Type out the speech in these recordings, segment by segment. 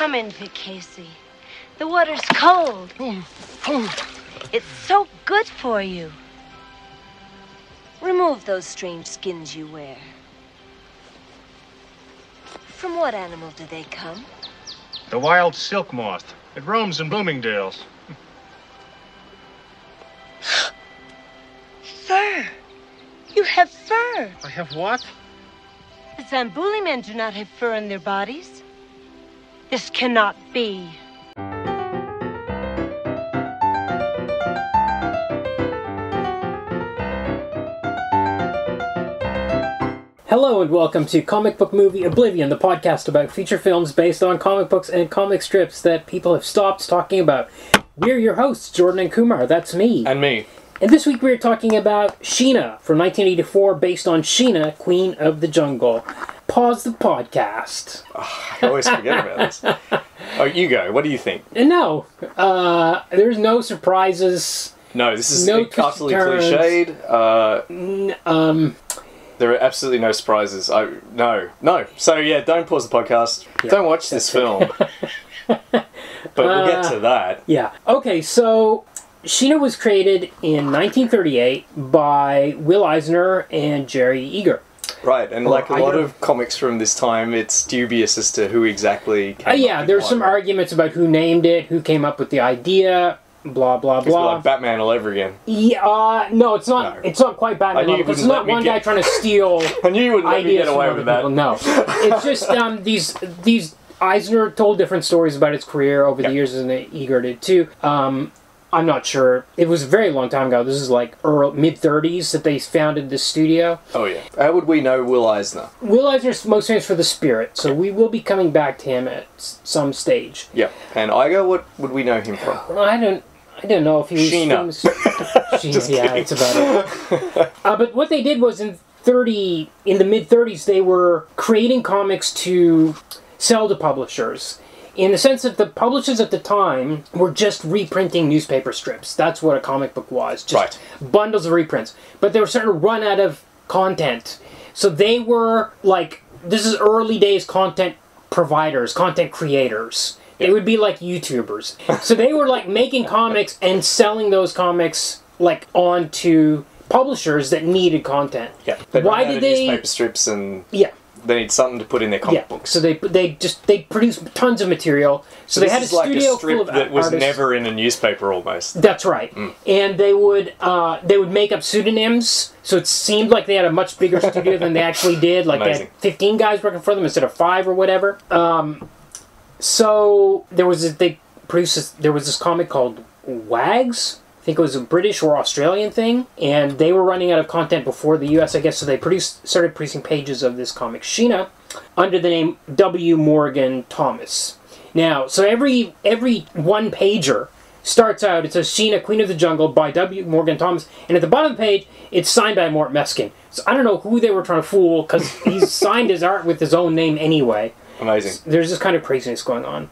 Come in, Vic Casey. The water's cold. It's so good for you. Remove those strange skins you wear. From what animal do they come? The wild silk moth. It roams in Bloomingdale's. Fur. You have fur. I have what? The Zambuli men do not have fur on their bodies. This cannot be. Hello and welcome to Comic Book Movie Oblivion, the podcast about feature films based on comic books and comic strips that people have stopped talking about. We're your hosts, Jordan and Kumar. That's me. And me. And this week we're talking about Sheena from 1984, based on Sheena, Queen of the Jungle. Pause the podcast. I always forget about this. Oh, you go. What do you think? And no, uh, there's no surprises. No, this is No utterly cliched. Uh, Um, there are absolutely no surprises. I no, no. So yeah, don't pause the podcast. Don't watch this film. but we'll get Uh, to that. Yeah. Okay, so Sheena was created in 1938 by Will Eisner and Jerry Iger. Right, and like a lot of comics from this time, it's dubious as to who exactly. Came Uh, yeah, there's some arguments about who named it, who came up with the idea, blah blah It's blah. like Batman all over again. yeah, uh, no, it's not. No. It's not quite Batman. You. It's not one get- guy trying to steal I knew you wouldn't let me get away with that. people. No, it's just um, these these Eisner told different stories about his career over Yeah. the years, and Iger did too. Um, I'm not sure. It was a very long time ago. This is like early mid 30s that they founded this studio. Oh yeah. How would we know Will Eisner? Will Eisner's most famous for The Spirit, so we will be coming back to him at some stage. Yeah. And Iger, what would we know him from? I don't. I don't know if he was Sheena. famous. Sheena, yeah, that's about it. uh, but what they did was in thirty in the mid thirties they were creating comics to sell to publishers. In the sense that the publishers at the time were just reprinting newspaper strips. That's what a comic book was. Just Right. bundles of reprints. But they were starting to run out of content. So they were like this is early days content providers, content creators. They would be like YouTubers. so they were like making comics and selling those comics like onto publishers that needed content. Yeah. They Why did they- newspaper strips and Yeah. They need something to put in their comic Yeah. books. So they they just they produced tons of material. So, they this had a is like studio a strip full of that was artists. never in a newspaper almost. That's right. Mm. And they would uh, they would make up pseudonyms, so it seemed like they had a much bigger studio than they actually did. Like they had fifteen guys working for them instead of five or whatever. Um, so there was this, they produced this, there was this comic called Wags. I think it was a British or Australian thing, and they were running out of content before the U.S. I guess, so they produced started producing pages of this comic Sheena under the name W. Morgan Thomas. Now, so every every one pager starts out. It says Sheena, Queen of the Jungle by W. Morgan Thomas, and at the bottom of the page, it's signed by Mort Meskin. So I don't know who they were trying to fool because he's signed his art with his own name anyway. Amazing. There's this kind of craziness going on.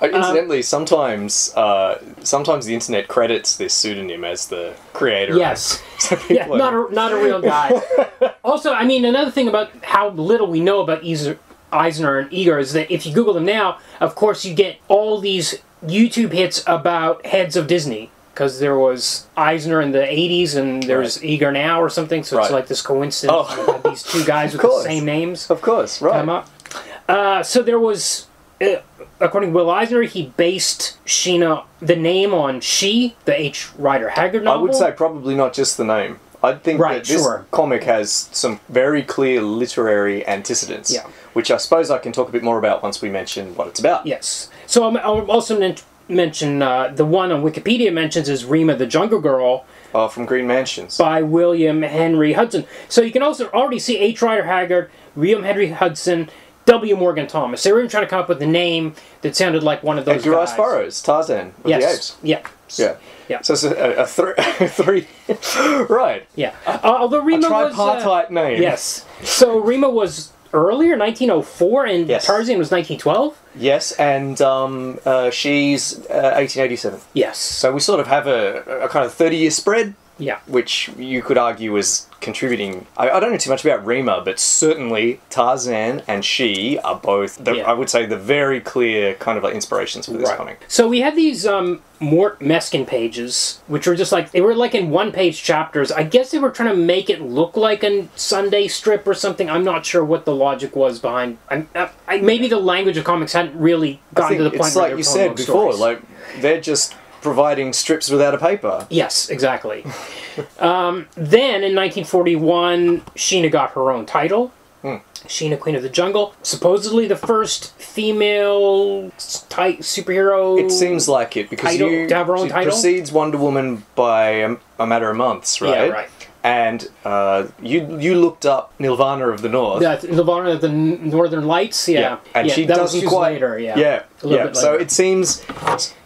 Uh, incidentally, sometimes uh, sometimes the internet credits this pseudonym as the creator. Yes. So Yeah, are- not a, not a real guy. also, I mean, another thing about how little we know about Eis- Eisner and Iger is that if you Google them now, of course, you get all these YouTube hits about heads of Disney. Because there was Eisner in the 80s and there's Iger now or something, so it's like this coincidence. Oh. These two guys with the same names Of course, right. come up. Uh, so there was, according to Will Eisner, he based Sheena, the name on She, the H. Rider Haggard novel. I would say probably not just the name. I think Right, that this sure. comic has some very clear literary antecedents, Yeah. which I suppose I can talk a bit more about once we mention what it's about. Yes. So I'm- I'll also men- mention uh, the one on Wikipedia mentions is Rima the Jungle Girl Uh, from Green Mansions. by William Henry Hudson. So you can also already see H. Rider Haggard, William Henry Hudson, W. Morgan Thomas. They were even trying to come up with a name that sounded like one of those Edgar guys. Burroughs, Tarzan of Yes. the Apes. Yeah. Yeah. Yeah. So it's a, a, thr- three. right. Yeah. Uh, although Rima was. uh, Tripartite name. yes. So Rima was earlier, 1904, and Yes. Tarzan was 1912? Yes, and um, uh, she's uh, 1887. Yes. So we sort of have a, a kind of 30 year spread Yeah. which you could argue was contributing. I, I don't know too much about Rima, but certainly Tarzan and she are both, the, Yeah. I would say, the very clear kind of like inspirations for this comic. So we had these um, Mort Meskin pages, which were just like they were like in one-page chapters. I guess they were trying to make it look like a Sunday strip or something. I'm not sure what the logic was behind. I'm, uh, I, maybe the language of comics hadn't really I gotten to the point it's like you said before, stories. like they're just providing strips without a paper. Yes, exactly. um, then in 1941, Sheena got her own title. Hmm. Sheena, Queen of the Jungle. Supposedly the first female type superhero. It seems like it because Title- you to have her own she title? precedes Wonder Woman by a, a matter of months, Yeah, right? And uh, you you looked up Nelvana of the North. Yeah, Nelvana, of the Northern Lights. Yeah, and yeah, she that doesn't quite later. Yeah, yeah, A little yeah. bit So it seems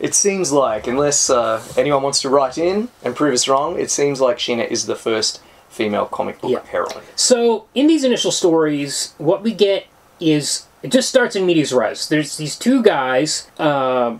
it seems like unless uh, anyone wants to write in and prove us wrong, it seems like Sheena is the first female comic book Yeah. heroine. So in these initial stories, what we get is it just starts in medias res. There's these two guys, uh,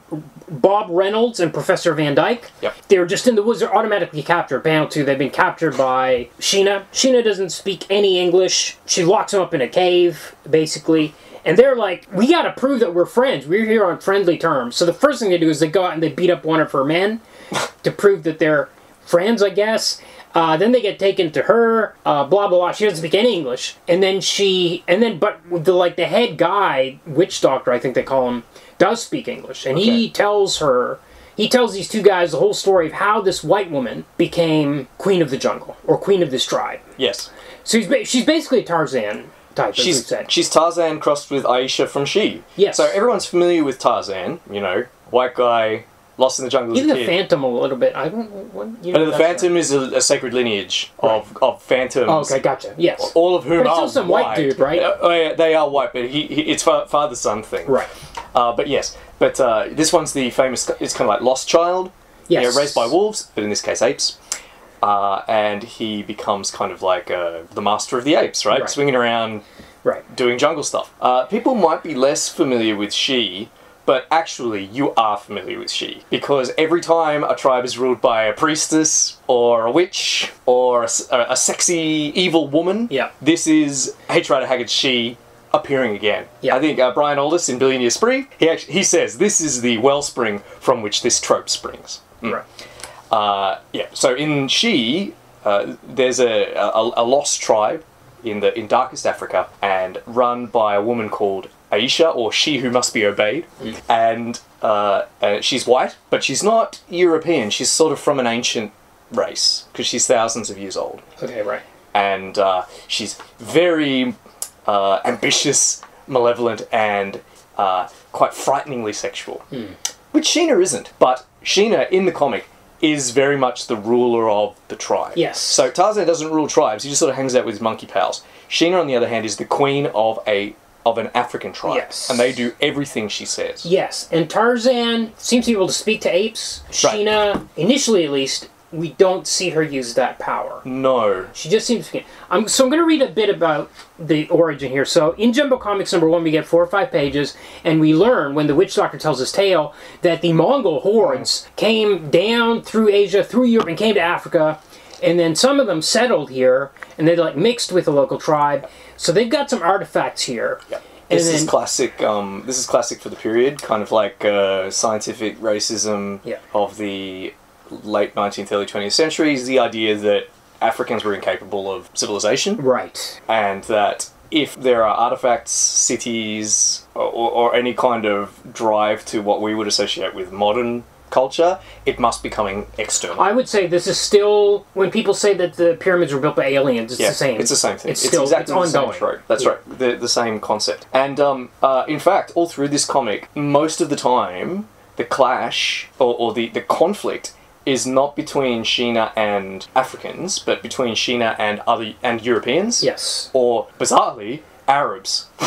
Bob Reynolds and Professor Van Dyke. Yep. They're just in the woods. They're automatically captured. Panel two. They've been captured by Sheena. Sheena doesn't speak any English. She locks them up in a cave, basically. And they're like, we gotta prove that we're friends. We're here on friendly terms. So the first thing they do is they go out and they beat up one of her men to prove that they're friends, I guess. Uh, then they get taken to her, uh, blah blah blah. She doesn't speak any English, and then she, and then but the like the head guy, witch doctor, I think they call him, does speak English, and he tells her, he tells these two guys the whole story of how this white woman became queen of the jungle or queen of this tribe. Yes, So he's ba- she's basically a Tarzan type, she's said. she's Tarzan crossed with Ayesha from She. Yes. So everyone's familiar with Tarzan. You know, white guy lost in the jungle Even the kid. Phantom a little bit. I don't. What, you know, and the Phantom is a, a sacred lineage of, of phantoms. Oh, okay, gotcha. Yes. All of whom But it's are some white dude, right? Uh, oh, yeah, they are white, but he, he it's fa- father son thing. Right. Uh, but yes, but uh, this one's the famous. It's kind of like Lost Child. Yes. You know, raised by wolves, but in this case apes. Uh, and he becomes kind of like uh, the master of the apes, right? Right. Swinging around, Right. doing jungle stuff. Uh, people might be less familiar with She, but actually, you are familiar with She because every time a tribe is ruled by a priestess or a witch or a sexy evil woman, Yeah. this is H. Rider Haggard's She appearing again. Yeah. I think uh, Brian Aldiss in Billion Year Spree, he actually, he says this is the wellspring from which this trope springs. Right. Uh, yeah. So in She, uh, there's a, a a lost tribe in the in darkest Africa, and run by a woman called Ayesha, or She Who Must Be Obeyed, and uh, uh, she's white, but she's not European. She's sort of from an ancient race because she's thousands of years old, Okay. Right. and uh, she's very uh, ambitious, malevolent, and uh, quite frighteningly sexual which Sheena isn't. But Sheena in the comic is very much the ruler of the tribe. Yes. So Tarzan doesn't rule tribes; he just sort of hangs out with his monkey pals. Sheena, on the other hand, is the queen of a of an African tribe, Yes. and they do everything she says. Yes, and Tarzan seems to be able to speak to apes. Right. Sheena, initially at least, we don't see her use that power. No. She just seems to. I'm, so I'm going to read a bit about the origin here. So in Jumbo Comics number one, we get four or five pages, and we learn when the witch doctor tells his tale that the Mongol hordes came down through Asia, through Europe, and came to Africa, and then some of them settled here, and they like mixed with the local tribe. So they've got some artifacts here. Yeah. This is classic. Um, this is classic for the period, kind of like uh, scientific racism Yeah. of the late 19th, early 20th centuries. The idea that Africans were incapable of civilization. Right. and that if there are artifacts, cities, or, or any kind of drive to what we would associate with modern culture, it must be coming external. I would say this is still when people say that the pyramids were built by aliens. It's yeah, the same. It's the same thing. It's, It's, still exactly it's the ongoing. same. That's Yeah. right. The, the same concept. And um, uh, in fact, all through this comic, most of the time, the clash or, or the, the conflict is not between Sheena and Africans, but between Sheena and other and Europeans. Yes. Or bizarrely, Arabs.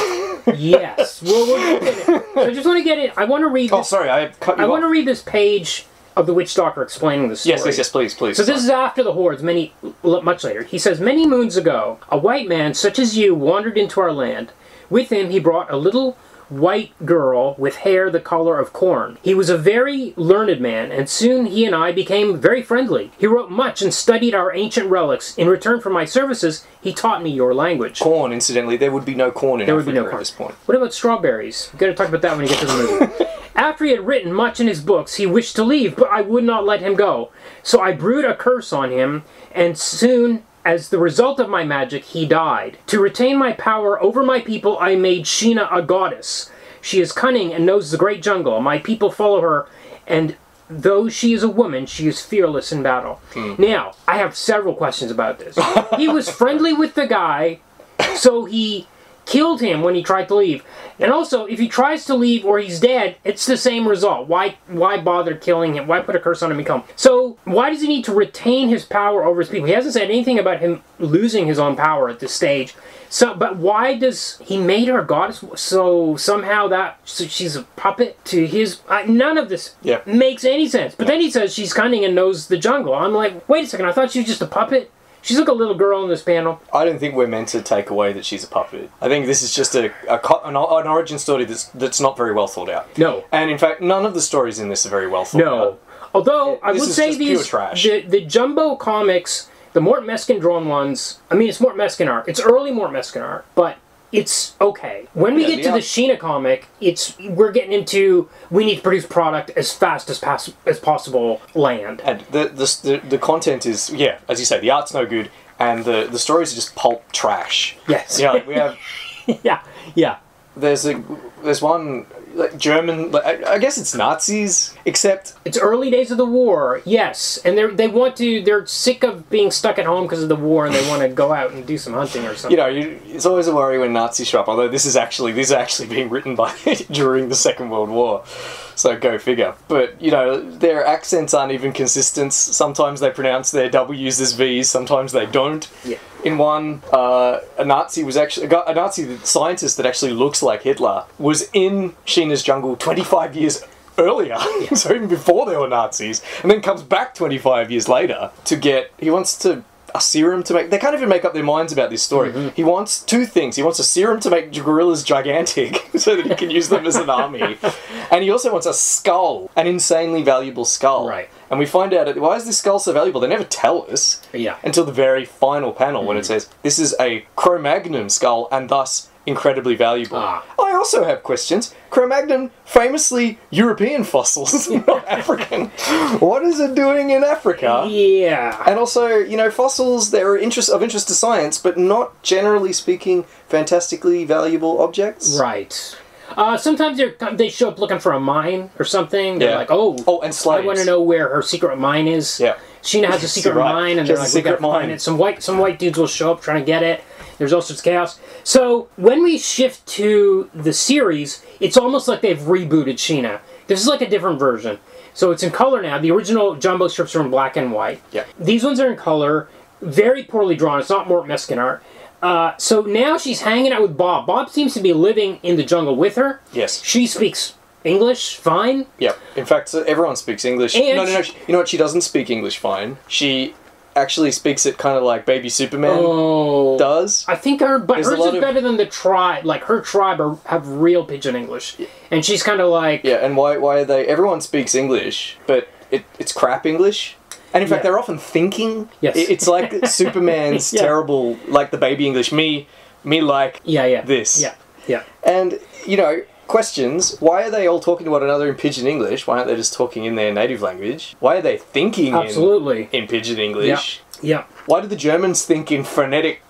yes. Well, get it. So I just want to get it. I want to read. Oh, This, sorry, I cut you I off. want to read this page of the witch doctor explaining the story. Yes, yes, yes, please, please. So this is after the hordes, many much later. He says, many moons ago, a white man such as you wandered into our land. With him, he brought a little white girl with hair the color of corn. He was a very learned man, and soon he and I became very friendly. He wrote much and studied our ancient relics. In return for my services, he taught me your language. Corn, incidentally, there would be no corn in There would be no at corn. this point. What about strawberries? We're going to talk about that when we get to the movie. After he had written much in his books, he wished to leave, but I would not let him go. So I brewed a curse on him, and soon, as the result of my magic, he died. To retain my power over my people, I made Sheena a goddess. She is cunning and knows the great jungle. My people follow her, and though she is a woman, she is fearless in battle. Hmm. Now, I have several questions about this. he was friendly with the guy, so he killed him when he tried to leave. And also, if he tries to leave or he's dead, it's the same result. Why why bother killing him? Why put a curse on him and kill him? So why does he need to retain his power over his people? He hasn't said anything about him losing his own power at this stage. So, but why does he made her a goddess? So somehow that so she's a puppet to his. Uh, none of this Yeah. makes any sense. But then he says she's cunning and knows the jungle. I'm like, wait a second. I thought she was just a puppet. She's like a little girl in this panel. I don't think we're meant to take away that she's a puppet. I think this is just a, a an, an origin story that's that's not very well thought out. No. And in fact, none of the stories in this are very well thought No. out. No, although I This would say these trash. the the jumbo comics, the Mort Meskin drawn ones. I mean, it's Mort Meskin art. It's early Mort Meskin art, but it's okay. When we Yeah, get to the Sheena comic, it's we're getting into we need to produce product as fast as pass, as possible. Land. And the, the the the content is yeah, as you say, the art's no good, and the the stories are just pulp trash. Yes. Yeah, like we have yeah. Yeah. there's a there's one like German. Like, I, I guess it's Nazis, except It's early days of the war, yes, and they they want to. They're sick of being stuck at home because of the war, and they want to go out and do some hunting or something. you know, you, it's always a worry when Nazis show up. Although this is actually this is actually being written by during the Second World War, so go figure. But you know, their accents aren't even consistent. Sometimes they pronounce their W's as V's. Sometimes they don't. Yeah. In one, uh, a Nazi was actually a Nazi scientist that actually looks like Hitler was in Sheena's jungle 25 years earlier, so even before there were Nazis, and then comes back 25 years later to get. He wants to a serum to make. They can't even make up their minds about this story. Mm-hmm. He wants two things. He wants a serum to make gorillas gigantic, so that he can use them as an army, and he also wants a skull, an insanely valuable skull. Right. And we find out why is this skull so valuable? They never tell us Yeah. until the very final panel when Mm. it says this is a Cro-Magnon skull and thus incredibly valuable. Ah. I also have questions. Cro-Magnon, famously European fossils, not African. What is it doing in Africa? Yeah. And also, you know, fossils they're interest of interest to science, but not generally speaking fantastically valuable objects. Right. Uh, sometimes they they show up looking for a mine or something. They're Yeah. like, oh, Oh, and I want to know where her secret mine is. Yeah. Sheena has a secret Right. mine, and they're like, a we gotta secret mine. find it. Some white some white dudes will show up trying to get it. There's all sorts of chaos. So when we shift to the series, it's almost like they've rebooted Sheena. This is like a different version. So it's in color now. The original jumbo strips are in black and white. Yeah. These ones are in color, very poorly drawn. It's not Mort Meskin art. Uh, so now she's hanging out with Bob. Bob seems to be living in the jungle with her. Yes. She speaks English fine. Yeah. In fact, so everyone speaks English. And no, no, no. she- You know what? She doesn't speak English fine. She actually speaks it kind of like Baby Superman Oh. does. I think her, but There's hers is of- better than the tribe. Like her tribe are, have real pidgin English, and she's kind of like, Yeah, and why why are they? Everyone speaks English, but it, it's crap English. And in fact, Yeah. they're often thinking. Yes. It- It's like Superman's Yeah. terrible, like the baby English. Me, me like. yeah, yeah, This. yeah, yeah. And you know, questions. Why are they all talking to one another in Pidgin English? Why aren't they just talking in their native language? Why are they thinking in, Absolutely, in Pidgin English? yeah. Why do the Germans think in phonetic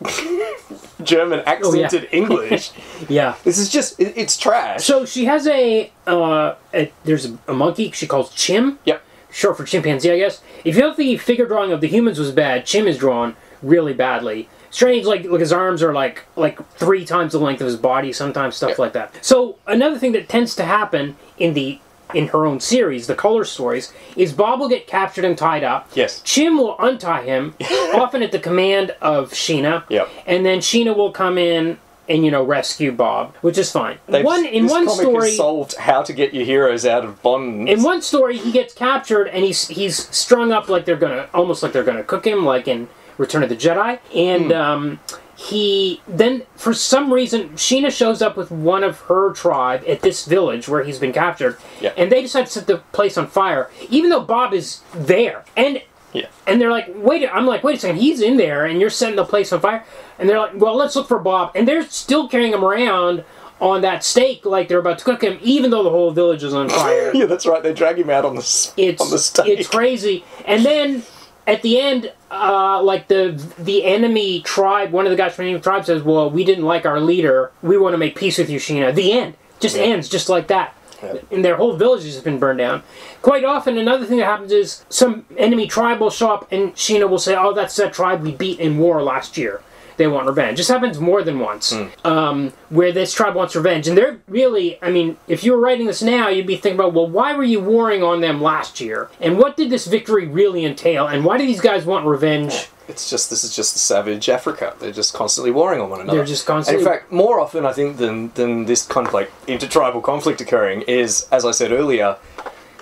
German accented English? Yeah. This is just, it, it's trash. So she has a, uh, a there's a, a monkey she calls Chim. Yep. Short for chimpanzee, I guess. If you thought the figure drawing of the humans was bad, Chim is drawn really badly. Strange, like like his arms are like like three times the length of his body. Sometimes stuff Yep. like that. So another thing that tends to happen in the in her own series, the color stories, is Bob will get captured and tied up. Yes. Chim will untie him, often at the command of Sheena. Yep. And then Sheena will come in and you know rescue Bob, which is fine. They've- one in one story, solved how to get your heroes out of bonds. in one story he gets captured and he's he's strung up like they're gonna almost like they're gonna cook him, like in Return of the Jedi, and Hmm. um, he then for some reason Sheena shows up with one of her tribe at this village where he's been captured, Yeah. and they decide to set the place on fire, even though Bob is there, and Yeah. and they're like, wait, I'm like, wait a second, he's in there, and you're setting the place on fire. And they're like, well, let's look for Bob. And they're still carrying him around on that stake like they're about to cook him, even though the whole village is on fire. Yeah, that's right. They drag him out on the it's on the stake. it's crazy. And then at the end, uh, like the the enemy tribe, one of the guys from the enemy tribe says, "Well, we didn't like our leader. We want to make peace with you, Sheena." The end just ends just like that. Yeah. And their whole village has been burned down. Quite often, another thing that happens is some enemy tribe will show up, and Sheena will say, "Oh, that's that tribe we beat in war last year. They want revenge." This happens more than once, um, where this tribe wants revenge, and they're really. I mean, if you were writing this now, you'd be thinking about, well, why were you warring on them last year, and what did this victory really entail, and why do these guys want revenge? It's just this is just the savage Africa. They're just constantly warring on one another. They're just And constantly. in fact, more often I think than than this kind of like intertribal conflict occurring is, as I said earlier,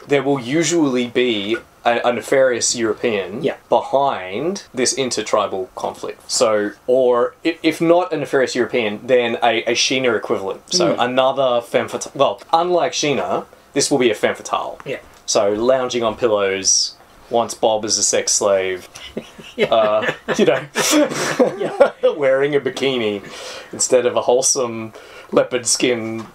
there will usually be a, a nefarious European Yeah. behind this intertribal conflict. So, or if, if not a nefarious European, then a, a Sheena equivalent. So Hmm. another femme fatale. Well, unlike Sheena, this will be a femme fatale. yeah. So lounging on pillows, wants Bob as a sex slave. uh, you know, wearing a bikini instead of a wholesome leopard skin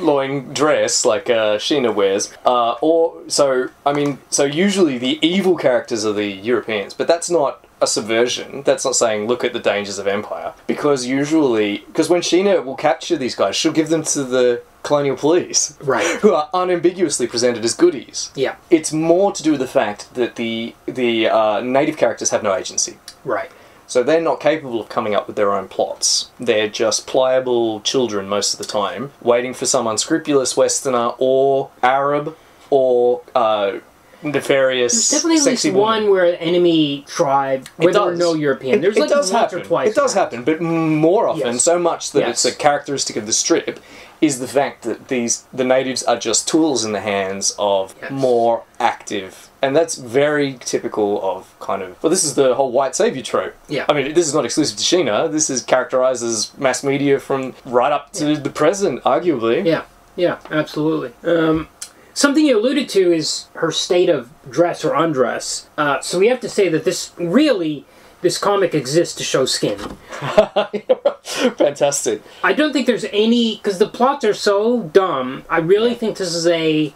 loin dress like uh, Sheena wears. Uh, or so I mean, so usually the evil characters are the Europeans, but that's not a subversion. That's not saying look at the dangers of empire because usually because when Sheena will capture these guys, she'll give them to the colonial police, Right. Who are unambiguously presented as goodies. Yeah. It's more to do with the fact that the the uh, native characters have no agency. Right. So they're not capable of coming up with their own plots. They're just pliable children most of the time, waiting for some unscrupulous Westerner or Arab or uh, nefarious. There's definitely at least woman. one where an enemy tribe, where there were no European. It- There's it like does once happen. or twice. It does happen, but more often, Yes. so much that Yes. it's a characteristic of the strip, is the fact that these the natives are just tools in the hands of Yes. more active. And that's very typical of kind of well, this is the whole white savior trope. Yeah. I mean, this is not exclusive to Sheena. This is characterized as mass media from right up to the present, arguably. Yeah, yeah, absolutely. Um, something you alluded to is her state of dress or undress. Uh, so we have to say that this really, this comic exists to show skin. Fantastic. I don't think there's any because the plots are so dumb. I really think this is a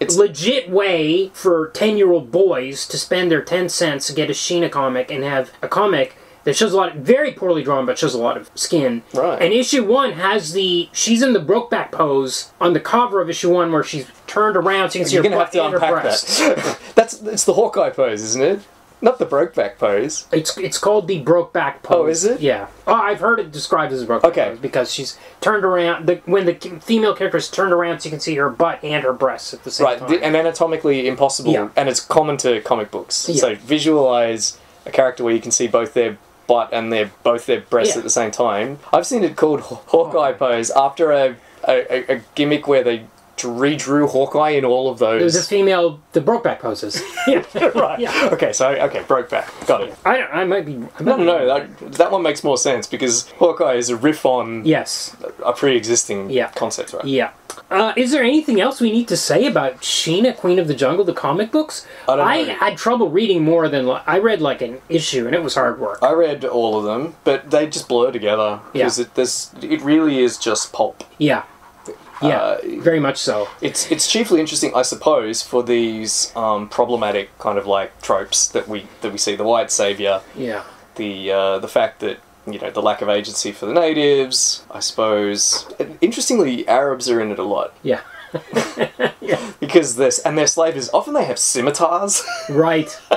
It's- legit way for ten-year-old boys to spend their ten cents to get a Sheena comic and have a comic that shows a lot, of, very poorly drawn, but shows a lot of skin. Right. And issue one has the she's in the Brokeback pose on the cover of issue one where she's turned around so you can see You're her gonna have to unpack that. That's it's the Hawkeye pose, isn't it? Not the Brokeback pose. It's it's called the Brokeback oh, pose. Oh, is it? Yeah. Oh, I've heard it described as a Brokeback Okay. pose because she's turned around. The, when the female character is turned around, so you can see her butt and her breasts at the same Right, time. the- and anatomically impossible, Yeah. and it's common to comic books. Yeah. So visualize a character where you can see both their butt and their both their breasts Yeah. at the same time. I've seen it called Haw- Hawkeye pose after a, a, a- a gimmick where they redrew Hawkeye in all of those. It was a female, the Brokeback poses. yeah. right. Yeah. Okay. So okay, Brokeback. Got it. I, I might be. I No, might no, be- no. That, that one makes more sense because Hawkeye is a riff on Yes. a pre-existing Yeah. concept, right? Yeah. Uh, is there anything else we need to say about Sheena, Queen of the Jungle, the comic books? I don't know. had trouble reading more than li- I read like an issue, and it was hard work. I read all of them, but they just blur together because Yeah. it, it really is just pulp. Yeah. Yeah. Uh, very much so. It's it's chiefly interesting, I suppose, for these um, problematic kind of like tropes that we that we see. The white savior, Yeah. the uh, the fact that you know the lack of agency for the natives. I suppose. Interestingly, Arabs are in it a lot Yeah. because this and their slavers often they have scimitars. Right.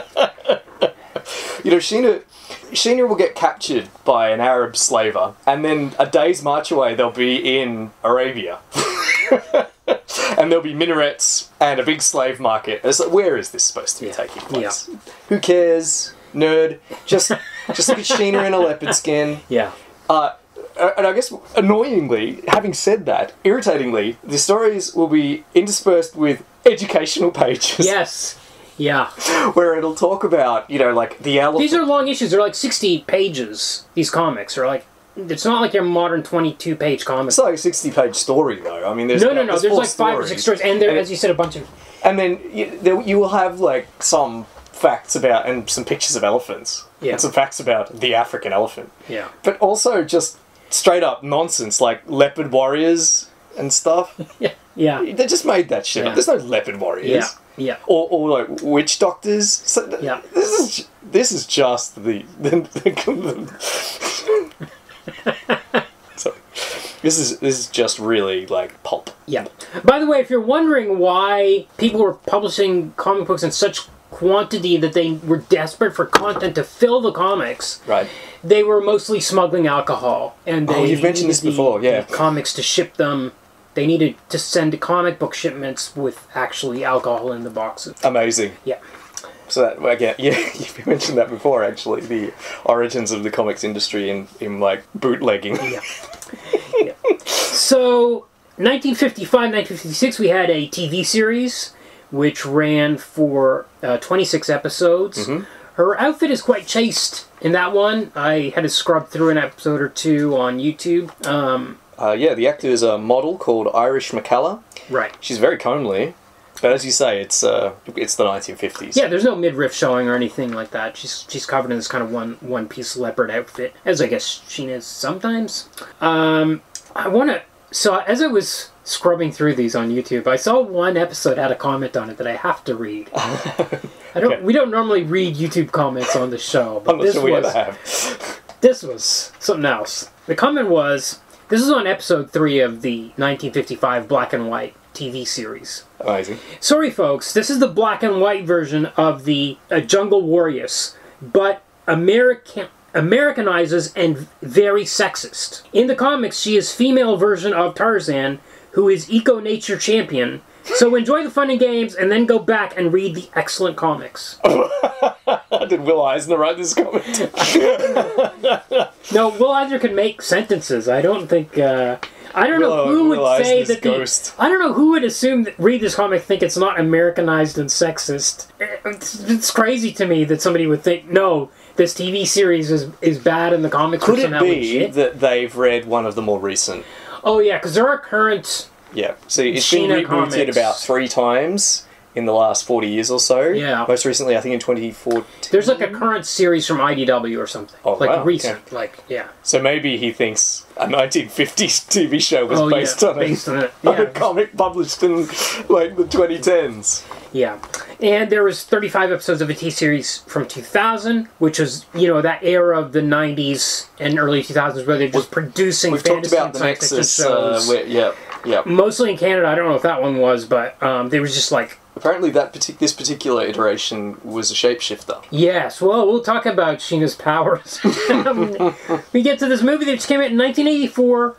you know, Sheena. Sheena will get captured by an Arab slaver, and then a day's march away, they'll be in Arabia. and there'll be minarets and a big slave market. It's like, where is this supposed to be Yeah. taking place? Who cares? Nerd. Just, just look at Sheena in a leopard skin. Yeah. Uh, and I guess annoyingly, having said that, irritatingly, the stories will be interspersed with educational pages. Yes. Yeah. where it'll talk about you know like the elephant. These are long issues. They're like 60 pages. These comics are like. It's not like your modern 22 page comic. It's like a sixty-page story though. I mean, there's No, no, no. There's four like five or six stories, and there, And as you said, a bunch of. And then you, there, you will have like some facts about and some pictures of elephants. Yeah. And some facts about the African elephant. Yeah. But also just straight up nonsense like leopard warriors and stuff. Yeah. Yeah. they just made that shit Yeah. up. There's no leopard warriors. Yeah. Yeah. Or, or like witch doctors. So th- Yeah. This is this is just the, the, the so this is this is just really like pulp. Yeah. By the way, if you're wondering why people were publishing comic books in such quantity that they were desperate for content to fill the comics, Right. they were mostly smuggling alcohol, and oh, they Oh, you've mentioned this before, yeah. comics to ship them. They needed to send comic book shipments with actually alcohol in the boxes. Amazing. Yeah. So that again, yeah, you've mentioned that before. Actually, the origins of the comics industry in in like bootlegging. Yeah. Yeah. So, 1955, 1956, we had a TV series which ran for uh, 26 episodes. Mm-hmm. Her outfit is quite chaste in that one. I had to scrub through an episode or two on YouTube. Um, Uh, yeah, the actor is a model called Irish McCalla. right. She's very comely, but as you say, it's uh, it's the 1950s. Yeah, there's no midriff showing or anything like that. She's she's covered in this kind of one one piece leopard outfit, as I guess she is sometimes. Um, I want to. So as I was scrubbing through these on YouTube, I saw one episode had a comment on it that I have to read. I don't. Okay. We don't normally read YouTube comments on the show, but this sure we was ever have. this was something else. The comment was. This is on episode three of the 1955 black and white TV series. Amazing. Sorry, folks, this is the black and white version of the uh, Jungle Warriors, but American Americanizes and very sexist. In the comics, she is female version of Tarzan, who is eco nature champion. So enjoy the fun and games, and then go back and read the excellent comics. Did Will Eisner write this comment? No, Will Eisner can make sentences. I don't think. Uh, I don't know who would say that the. ghost. I don't know who would assume that read this comic think it's not Americanized and sexist. It's, it's crazy to me that somebody would think no, this TV series is is bad in the comics Could it be that they've read one of the more recent? Oh yeah, because there are current. Yeah. See, it's been rebooted comics. about three times in the last 40 years or so. Yeah. Most recently, I think in 2014. There's like a current series from IDW or something. Oh, like wow, recent, like yeah. So maybe he thinks a 1950s TV show was Oh based yeah, on, based a, on it. on a comic published in like the 2010s. Yeah, and there was 35 episodes of a T series from 2000, which was you know that era of the 90s and early 2000s where they're just producing We've talked fantasy about the Nexus. Uh, shows. where, yeah, yeah. Mostly in Canada. I don't know if that one was, but um, they was just like Apparently, that partic- this particular iteration was a shapeshifter. yes. Well, we'll talk about Sheena's powers. we get to this movie that just came out in 1984.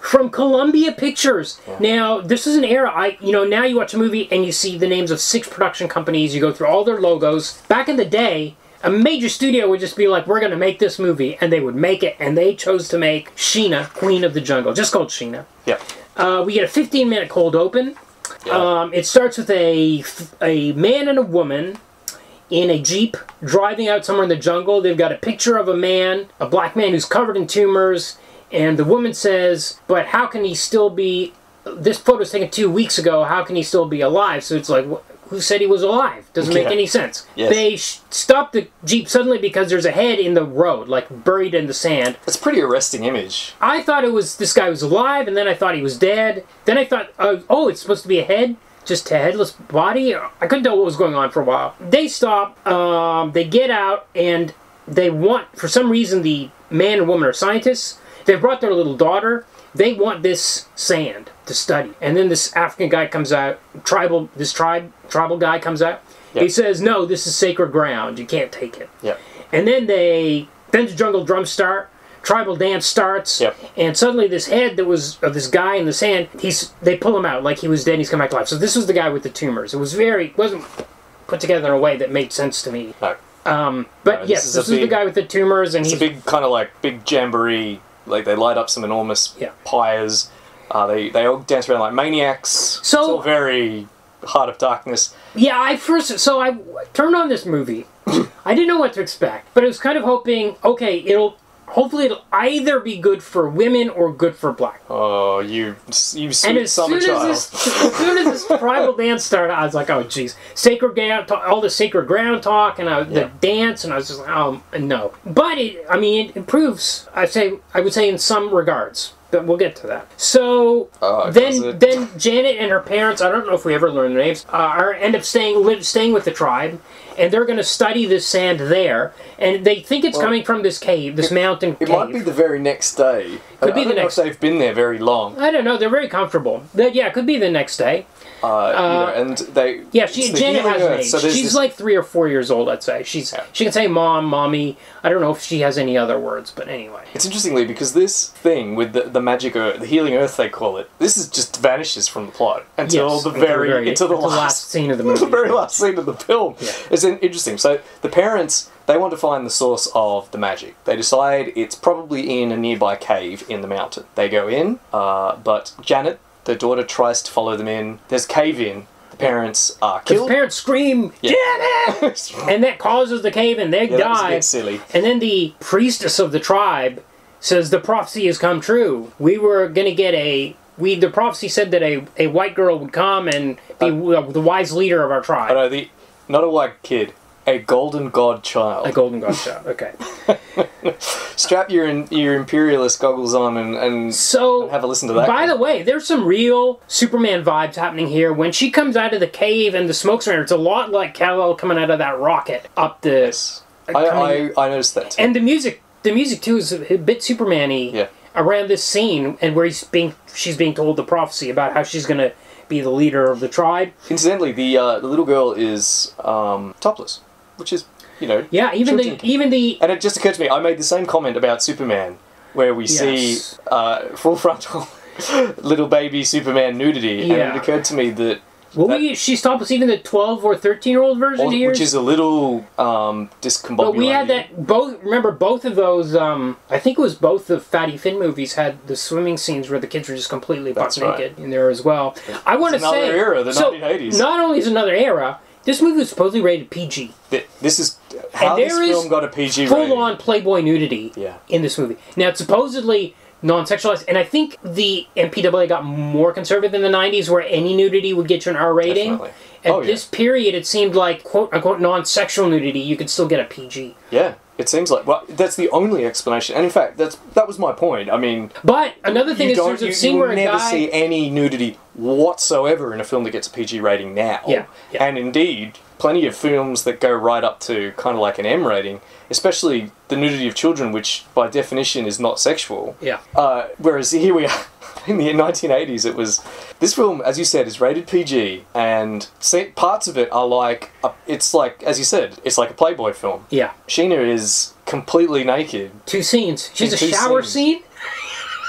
From Columbia Pictures. Now, this is an era I, you know, now you watch a movie and you see the names of six production companies. You go through all their logos. Back in the day, a major studio would just be like, "We're going to make this movie," and they would make it. And they chose to make Sheena, Queen of the Jungle, just called Sheena. Yeah. Uh, we get a 15 minute cold open. Yeah. Um, it starts with a a man and a woman in a jeep driving out somewhere in the jungle. They've got a picture of a man, a black man who's covered in tumors, and the woman says, "But how can he still be? This photo was taken two weeks ago. How can he still be alive?" So it's like, who said he was alive? Doesn't make Yeah. any sense. Yes. They sh- stop the jeep suddenly because there's a head in the road, like buried in the sand. It's a pretty arresting image. I thought it was this guy was alive, and then I thought he was dead. Then I thought, uh, oh, it's supposed to be a head, just a headless body. I couldn't tell what was going on for a while. They stop. Um, they get out, and they want, for some reason, the man and woman are scientists. They brought their little daughter. They want this sand to study, and then this African guy comes out. Tribal, this tribe, tribal guy comes out. He says, "No, this is sacred ground. You can't take it." Yeah. And then they then the jungle drums start, tribal dance starts, Yep. and suddenly this head that was of this guy in the sand, he's they pull him out like he was dead. He's come back to life. So this was the guy with the tumors. It was very wasn't put together in a way that made sense to me. No. Um, but No, this yes, is this is the guy with the tumors, and It's a he's big kind of like big jamboree. Like they light up some enormous Yeah. pyres. Uh, they they all dance around like maniacs. So- it's all very Heart of Darkness. Yeah, I first so I turned on this movie. I didn't know what to expect, but I was kind of hoping, okay, it'll hopefully it'll either be good for women or good for black. Oh, you, you And sweet as summer soon as, this, as soon as this tribal dance started, I was like, oh, jeez. Sacred ground, talk, all the sacred ground talk and I, the dance, and I was just like, oh, no. But, it, I mean, it improves, I say, I would say in some regards. But we'll get to that. So does then, then Janet and her parents, I don't know if we ever learn their names, uh, are end up staying live, staying with the tribe, and they're going to study this sand there, and they think it's Well, coming from this cave, this mountain cave. It cave. might be the very next day. I, Could be I the know next- if they've been there very long. I don't know. They're very comfortable. Yeah, it could be the next day. Uh, you know, and they Yeah, she the Janet has an age. so She's this- like three or four years old. I'd say she's Yeah. she can say mom, mommy. I don't know if she has any other words, but anyway. It's interestingly because this thing with the, the magic earth, the healing earth they call it, this is just vanishes from the plot until Yes, the very, very- until the until last, last scene of the the very last scene of the film. Yeah. It's in- interesting. So the parents they want to find the source of the magic. They decide it's probably in a nearby cave in the mountain. They go in, uh, but Janet, the daughter, tries to follow them in. There's cave in. The parents are killed. parents scream, Janet, and that causes the cave, and they Yeah, that was a die. bit silly. And then the priestess of the tribe says the prophecy has come true. We were gonna get a. We the prophecy said that a, a white girl would come and be Uh, the wise leader of our tribe. know the not a white kid, a golden god child. A golden god child. Okay. Strap your your imperialist goggles on and, and So have a listen to that. By the way, there's some real Superman vibes happening here. When she comes out of the cave and the smoke's around, it's a lot like Kal-El coming out of that rocket up this. Yes. I, I, I noticed that too. and the music, the music too is a bit Superman-y Yeah. around this scene, and where he's being, she's being told the prophecy about how she's gonna be the leader of the tribe. Incidentally, the uh, the little girl is um, topless, which is you know. Yeah, even the even the And it just occurred to me, I made the same comment about Superman, where we Yes. see uh, full frontal little baby Superman nudity, and it occurred to me that. well, that- we she's topless. Even the twelve or thirteen year old version here. which is a little um, discombobulated. But we had that both. Remember both of those. Um, I think it was both the Fatty Finn movies had the swimming scenes where the kids were just completely buck That's right. naked in there as well. I want to say era, the so 1980s. Not only is another era, this movie was supposedly rated PG, Th- This is how And this film got a PG full rating. on Playboy nudity Yeah. in this movie. Now it's supposedly non-sexualized, and I think the MPAA got more conservative in the '90s, where any nudity would get you an R rating. Definitely. At Oh, yeah. this period, it seemed like quote unquote non-sexual nudity, you could still get a PG. Yeah, it seems like well, that's the only explanation. And in fact, that's that was my point. I mean, But another thing you is there's a scene you where a never guy see any nudity whatsoever in a film that gets a PG rating now. Yeah, yeah. And indeed, plenty of films that go right up to kind of like an M rating, especially the nudity of children, which by definition is not sexual. yeah. Uh, whereas here we are in the 1980s, it was this film, as you said, is rated PG, and parts of it are like a, it's like as you said, it's like a Playboy film. Yeah. Sheena is completely naked. Two scenes. She's In a shower scenes. scene.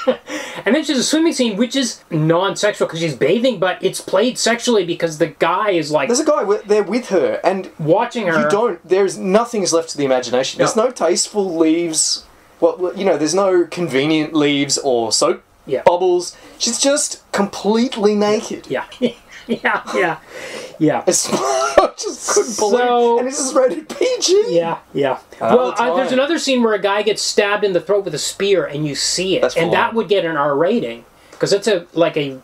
and then she's a swimming scene, which is non-sexual because she's bathing, but it's played sexually because the guy is like There's a guy there with her, and watching her. you don't. There's nothing is left to the imagination. There's No. no tasteful leaves. Well, well, you know, there's no convenient leaves or soap Yeah. bubbles. She's just completely naked. Yeah. yeah. Yeah. Yeah. It's, I just couldn't believe. So- and this is rated PG. Yeah, yeah. Another well, uh, there's another scene where a guy gets stabbed in the throat with a spear, and you see it, That's and that would get an R rating because it's a like a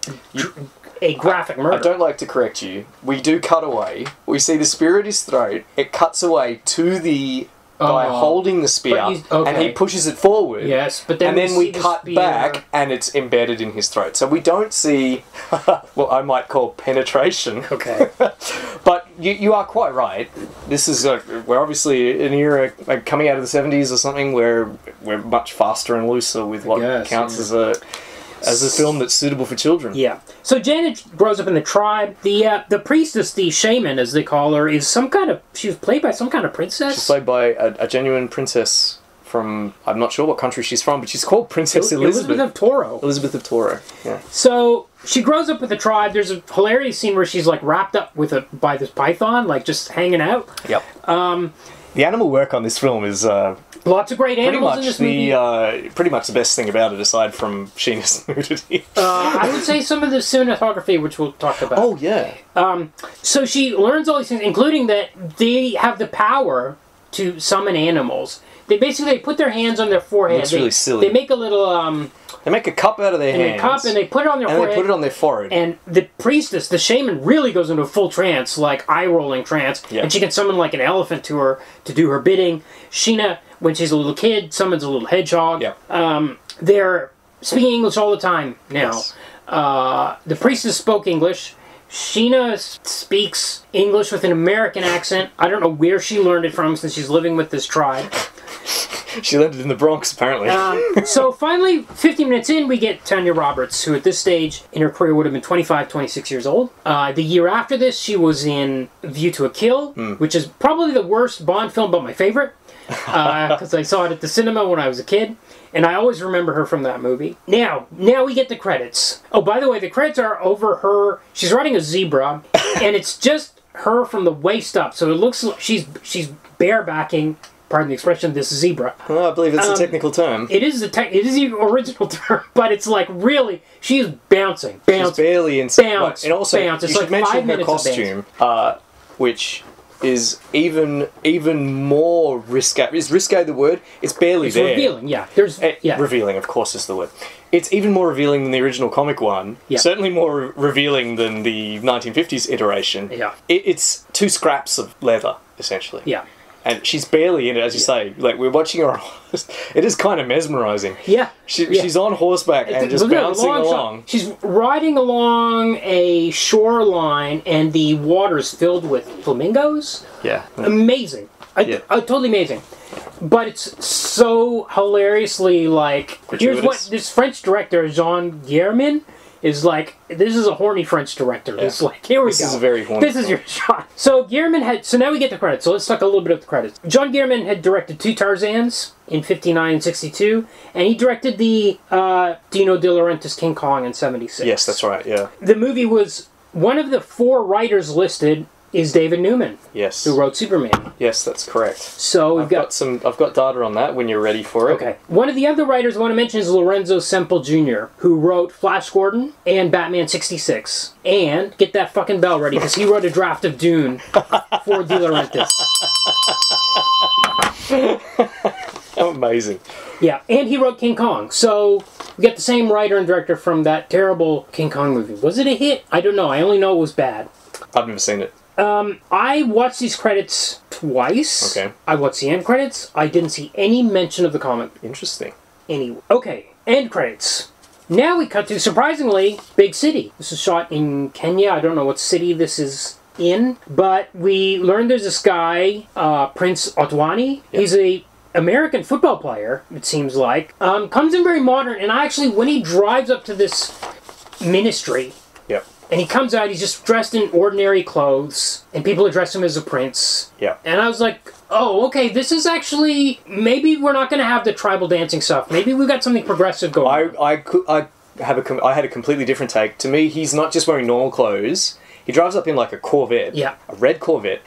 a graphic murder. I don't like to correct you. We do cut away. We see the spear at his throat. It cuts away to the guy Oh. holding the spear, But you- and he pushes it forward. Yes, but then and then we we, see the cut spear- back, and it's embedded in his throat. So we don't see what I might call penetration. Okay. But you, you are quite right. This is we're obviously an era like coming out of the seventies or something where we're much faster and looser with what guess, counts yeah. as a as a film that's suitable for children. Yeah. So Janet grows up in the tribe. The uh, the priestess, the shaman, as they call her, is some kind of. She was played by some kind of princess. She's played by a, a genuine princess from I'm not sure what country she's from, but she's called Princess Elizabeth. of Toro. Elizabeth of Toro. Yeah. So she grows up with the tribe. There's a hilarious scene where she's like wrapped up with a by this python, like just hanging out. Yep. the animal work on this film is uh, Lots of great pretty animals in much the uh, pretty much the best thing about it, aside from Sheena's nudity. Uh, I would say some of the cinematography, which we'll talk about. oh yeah, So she learns all these things, including that they have the power to summon animals. They basically put their hands on their forehead. They, really silly. They make a little um, they make a cup out of their in a hands, cup and they put it on their and forehead. they put it on their forehead. and the priestess, the shaman, really goes into a full trance, like eye rolling trance, Yeah. and she can summon like an elephant to her to do her bidding. Sheena, when she's a little kid, summons a little hedgehog. yeah, They're speaking English all the time now. Yes. Uh, the priestess spoke English. Sheena speaks English with an American accent. I don't know where she learned it from since she's living with this tribe. she landed in the Bronx apparently. Um, so finally, 50 minutes in, we get Tanya Roberts, who at this stage in her career would have been 25, 26 years old. Uh, the year after this, she was in View to a Kill, which is probably the worst Bond film, but my favorite, because I saw it at the cinema when I was a kid. And I always remember her from that movie. Now, now we get the credits. Oh, by the way, the credits are over her. She's riding a zebra, and it's just her from the waist up. So it looks like she's she's barebacking. Pardon the expression. This zebra. Oh, I believe it's um, a technical term. It is the tech. It is the original term, but it's like really, she is bouncing, She's bouncing. barely in Bounce, and also bounce. It's you like should mention her costume, uh, which is even even more risque. Is risque the word? It's barely It's there. revealing. Yeah, there's Eh, yeah. Revealing, of course, is the word. It's even more revealing than the original comic one. Yeah. Certainly more re- revealing than the 1950s iteration. Yeah. It, it's two scraps of leather, essentially. yeah, And she's barely in it, as you say. Like, we're watching her. it is kind of mesmerizing. yeah. She, yeah. She's on horseback and just Look at her, bouncing long shot. along. She's riding along a shoreline, and the water's filled with flamingos. Yeah. Amazing. I, Yeah. uh, totally amazing. But it's so hilariously like. Here's what this French director Jean Guillermin is like. This is a horny French director. It's like here we This go. is a very horny This is your shot. So Guillermin had. So now we get the credits. So let's talk a little bit of the credits. John Guillermin had directed two Tarzans in '59 and '62, and he directed the uh, Dino De Laurentiis King Kong in '76. Yes, that's right. Yeah. The movie was one of the four writers listed is David Newman, Yes. who wrote Superman. Yes, that's correct. So we've I've got some. I've got data on that when you're ready for it. Okay. One of the other writers I want to mention is Lorenzo Semple Jr., who wrote Flash Gordon and Batman 66. And get that fucking bell ready because he wrote a draft of Dune for De Laurentiis. Amazing. Yeah, and he wrote King Kong. So we got the same writer and director from that terrible King Kong movie. Was it a hit? I don't know. I only know it was bad. I've never seen it. I watched these credits twice. Okay. I watched the end credits. I didn't see any mention of the comic Interesting. anywhere. Okay, end credits. Now we cut to surprisingly big city. This is shot in Kenya. I don't know what city this is in, but we learned there's this guy, uh, Prince Otwani. He's a American football player. It seems like um, comes in very modern, and I actually when he drives up to this ministry. Yep. And he comes out, he's just dressed in ordinary clothes, and people address him as a prince. Yeah. And I was like, oh, okay, this is actually. Maybe we're not going to have the tribal dancing stuff. Maybe we've got something progressive going I on. I could I have a com- I had a completely different take. To me, he's not just wearing normal clothes. He drives up in like a Corvette. Yeah. A red Corvette.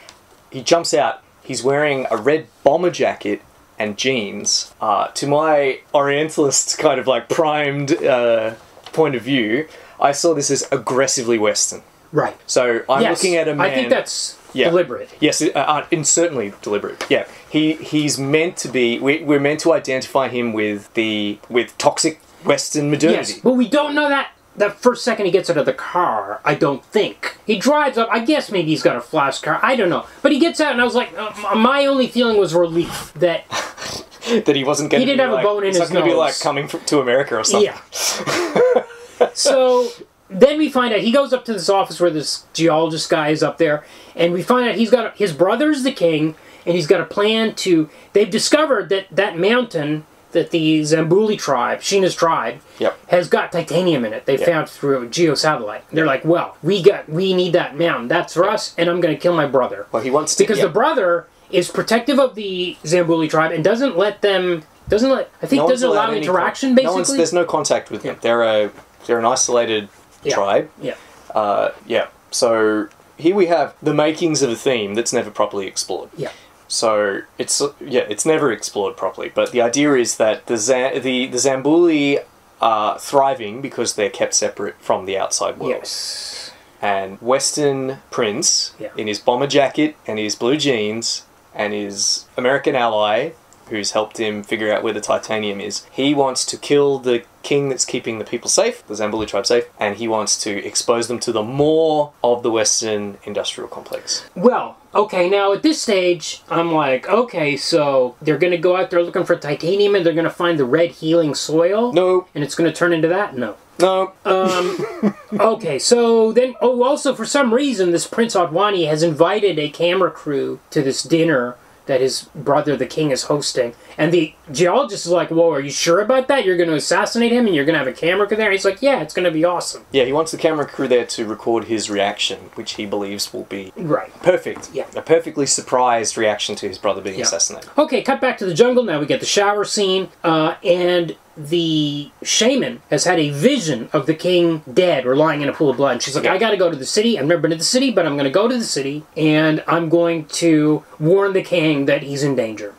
He jumps out. He's wearing a red bomber jacket and jeans. Uh, to my Orientalist kind of like primed uh, point of view, I saw this as aggressively Western. Right. So I'm yes, looking at a man. I think that's Yeah. deliberate. Yes, uh, uh, and certainly deliberate. Yeah, he he's meant to be. We, we're meant to identify him with the with toxic Western modernity. Yes, but we don't know that that first second he gets out of the car. I don't think he drives up. I guess maybe he's got a flash car. I don't know. But he gets out, and I was like, uh, my only feeling was relief that that he wasn't going He to. didn't have a bone in his not gonna be like coming to America or something. Yeah. so then we find out he goes up to this office where this geologist guy is up there, and we find out he's got his brother's the king, and he's got a plan to. They've discovered that that mountain that the Zambuli tribe, Sheena's tribe, Yep. has got titanium in it. They Yep. found through a geosatellite. They're like, well, we got we need that mountain. That's for us, and I'm going to kill my brother Well, he wants to because the brother is protective of the Zambuli tribe and doesn't let them. Doesn't let. I think No doesn't allow interaction. con- no basically, there's no contact with them. They're a they're an isolated Yeah. tribe. yeah. Uh, yeah. So here we have the makings of a theme that's never properly explored. Yeah. So it's yeah, it's never explored properly. But the idea is that the Za- the the Zambuli are thriving because they're kept separate from the outside world. Yes. And Western Prince, Yeah. in his bomber jacket and his blue jeans and his American ally, who's helped him figure out where the titanium is, he wants to kill the king that's keeping the people safe, the Zambuli tribe safe, and he wants to expose them to the more of the Western industrial complex. Well, okay, now at this stage, I'm like, okay, so they're gonna go out there looking for titanium and they're gonna find the red healing soil? No, And it's gonna turn into that? No. no. Um, Okay, so then, oh, also for some reason, this Prince Otwani has invited a camera crew to this dinner that his brother, the king, is hosting. And the geologist is like, Whoa, are you sure about that? You're going to assassinate him and you're going to have a camera crew there? And he's like, Yeah, it's going to be awesome. yeah, he wants the camera crew there to record his reaction, which he believes will be Right. perfect. Yeah. A perfectly surprised reaction to his brother being Yeah. assassinated. Okay, cut back to the jungle. Now we get the shower scene. Uh, and the shaman has had a vision of the king dead or lying in a pool of blood. And she's like, Yeah. I gotta go to the city. I've never been to the city, but I'm gonna go to the city and I'm going to warn the king that he's in danger.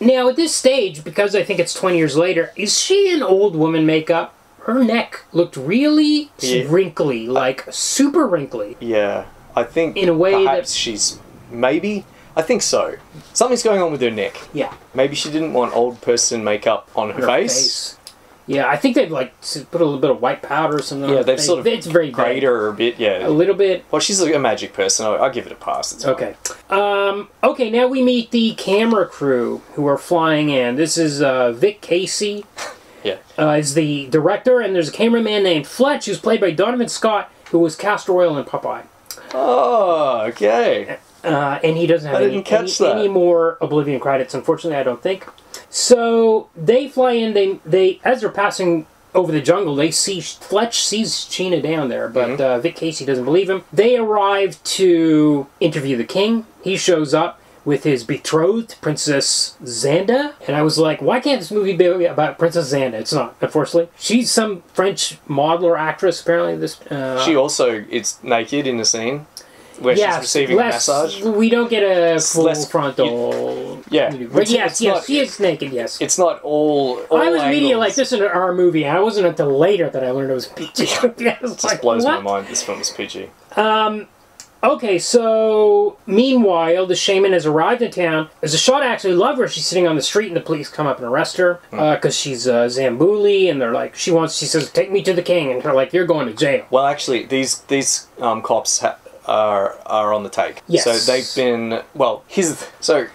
Now, at this stage, because I think it's 20 years later, is she an old woman makeup? Her neck looked really Yeah. wrinkly, like super wrinkly. Yeah, I think In a way that- she's maybe. I think so. Something's going on with her neck. Yeah. Maybe she didn't want old person makeup on her, her face. Yeah, I think they've like put a little bit of white powder or something. Yeah, they've face. sort of it's very grayed her a bit. Yeah. A little bit. Well, she's a magic person. I'll, I'll give it a pass. It's. Okay. Um, okay, now we meet the camera crew who are flying in. This is uh, Vic Casey. Yeah. Uh, is the director, and there's a cameraman named Fletch, who's played by Donovan Scott, who was Castor Oyl in Popeye. Oh, okay. Uh, and he doesn't have I any, any, any more Oblivion credits, unfortunately, I don't think. So they fly in. They they as they're passing over the jungle, they see Fletch sees Sheena down there, but Mm-hmm. uh, Vic Casey doesn't believe him. They arrive to interview the king. He shows up with his betrothed Princess Zanda. and I was like, why can't this movie be about Princess Zanda? It's not, unfortunately. She's some French model or actress, apparently. This uh, She also it's naked in the scene where she's receiving less, a massage. We don't get a full less- frontal. Yeah, But yes, it's yes, not- she is naked. Yes. It's not all. all I was media like this in our movie. and I wasn't until later that I learned it was PG. I was Just like, blows my mind. This film is PG. Um, Okay, so meanwhile, the shaman has arrived in town. There's a shot I actually love where she's sitting on the street and the police come up and arrest her because she's uh, Zambuli and they're like, she wants, she says, take me to the king, and they're like, you're going to jail. Well, actually, these these um, cops ha- are are on the take. Yes. So they've been well. Here's so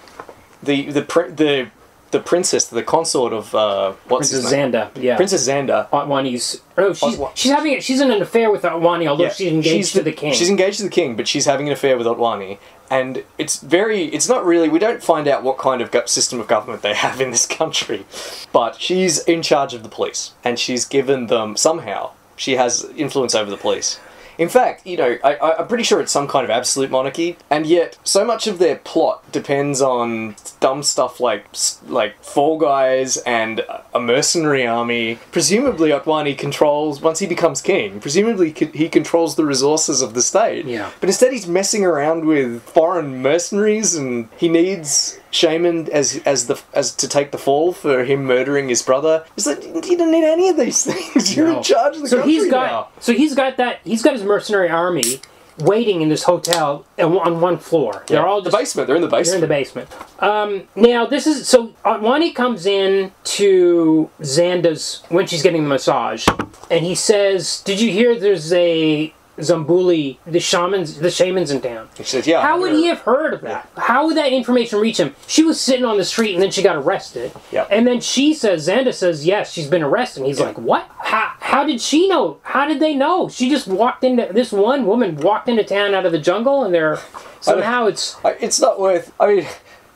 the the the the princess, the consort of uh, what's Princess his name? Zanda, yeah. Princess Zanda. Otwani's. Oh, she's she's having she's in an affair with Otwani, although Yeah, she's engaged to the king. She's engaged to the king, but she's having an affair with Otwani, and it's very. It's not really. We don't find out what kind of system of government they have in this country, but she's in charge of the police, and she's given them somehow. She has influence over the police. In fact, you know, I, I- I'm pretty sure it's some kind of absolute monarchy, and yet so much of their plot depends on dumb stuff like like Fall Guys and a mercenary army. Presumably, Otwani controls once he becomes king. Presumably, he controls the resources of the state. Yeah. But instead, he's messing around with foreign mercenaries, and he needs Shaman as as the as to take the fall for him murdering his brother. It's like you didn't need any of these things. You're No. in charge of the so country he's got now. so he's got that he's got his mercenary army waiting in this hotel on on one floor. They're all the basement. They're in the basement. they're in the basement. Um, now this is so Otwani comes in to Zanda's when she's getting the massage, and he says, "Did you hear? There's a Zambuli, the shamans, the shamans in town." She says, "Yeah." How would he have heard of that? How would that information reach him? She was sitting on the street and then she got arrested. Yep. And then she says, Zanda says, yes, she's been arrested. And he's like, what? How, how did she know? How did they know? She just walked into, this one woman walked into town out of the jungle and they're, somehow it's, I- It's not worth. I mean,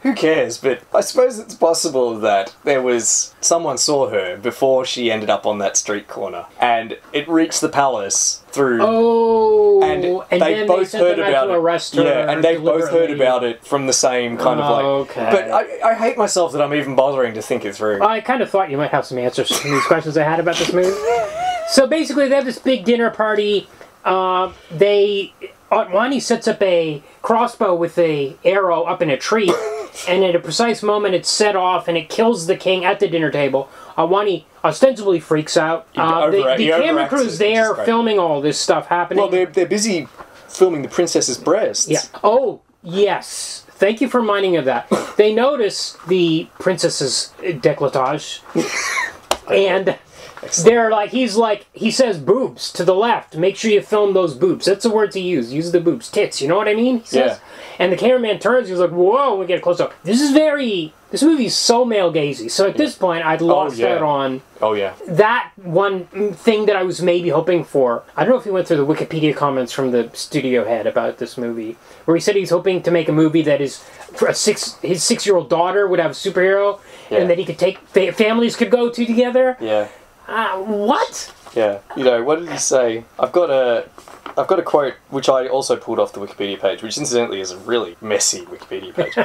who cares? But I suppose it's possible that there was someone saw her before she ended up on that street corner, and it reached the palace through. oh, and, then they both sent heard about it. yeah, and they've both heard about it from the same kind of like. Okay. But I, I hate myself that I'm even bothering to think it through. I kind of thought you might have some answers to these questions I had about this movie. So basically, they have this big dinner party. Uh, they Otwani sets up a crossbow with a arrow up in a tree, and at a precise moment it's set off and it kills the king at the dinner table. Awani ostensibly freaks out. Uh, the the camera crew's is there filming all this stuff happening. Well, they're, they're busy filming the princess's breasts. Yeah. Oh, yes. Thank you for reminding of that. they notice the princess's décolletage, and they're like, he's like, he says boobs to the left. Make sure you film those boobs. That's the words he used. Use the boobs, tits. You know what I mean? He says. Yeah. And the cameraman turns. He's like, whoa. We get a close up. This is very. This movie is so male gazy. So at this point, I'd lost yeah. out on Oh yeah. that one thing that I was maybe hoping for. I don't know if he went through the Wikipedia comments from the studio head about this movie, where he said he's hoping to make a movie that is for a six his six year old daughter would have a superhero, Yeah. and that he could take fa- families could go to together. Yeah. Uh, what? Yeah. You know, what did he say? I've got a I've got a quote which I also pulled off the Wikipedia page, which incidentally is a really messy Wikipedia page.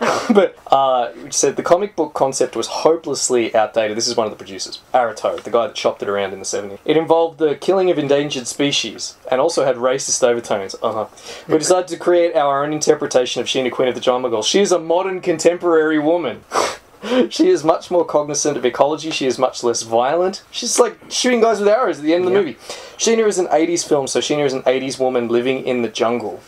but uh, which said the comic book concept was hopelessly outdated. This is one of the producers, Aratow, the guy that chopped it around in the 70s. It involved the killing of endangered species and also had racist overtones. Uh-huh. We decided to create our own interpretation of Sheena Queen of the Jungle. She is a modern contemporary woman. She is much more cognizant of ecology. She is much less violent. She's like shooting guys with arrows at the end of the Yeah. movie. Sheena is an 80s film, so Sheena is an 80s woman living in the jungle.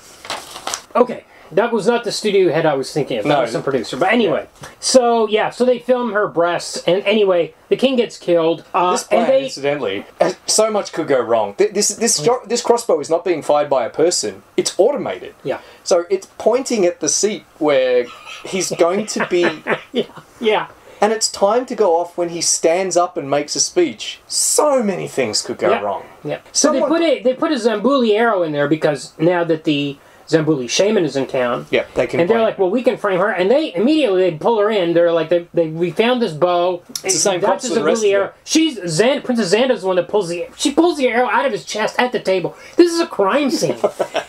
Okay. That was not the studio head I was thinking of. That No. was some producer. But anyway, so yeah, so they film her breasts, and anyway, the king gets killed. Uh, This plan, and they, incidentally, uh, so much could go wrong. Th- This this jo- this crossbow is not being fired by a person. It's automated. yeah, So it's pointing at the seat where he's going to be, yeah, yeah. and it's time to go off when he stands up and makes a speech. So many things could go Yeah. wrong. Yeah. So Someone- they put a they put a Zambuli arrow in there because now that the Zambuli shaman is in town. Yeah, they can. And they're like, well, we can frame her, and they immediately they pull her in. They're like, they, they we found this bow. It's the same That's props the rest Zambuli arrow. She's Zan, Princess Zanda's the one that pulls the she pulls the arrow out of his chest at the table. This is a crime scene.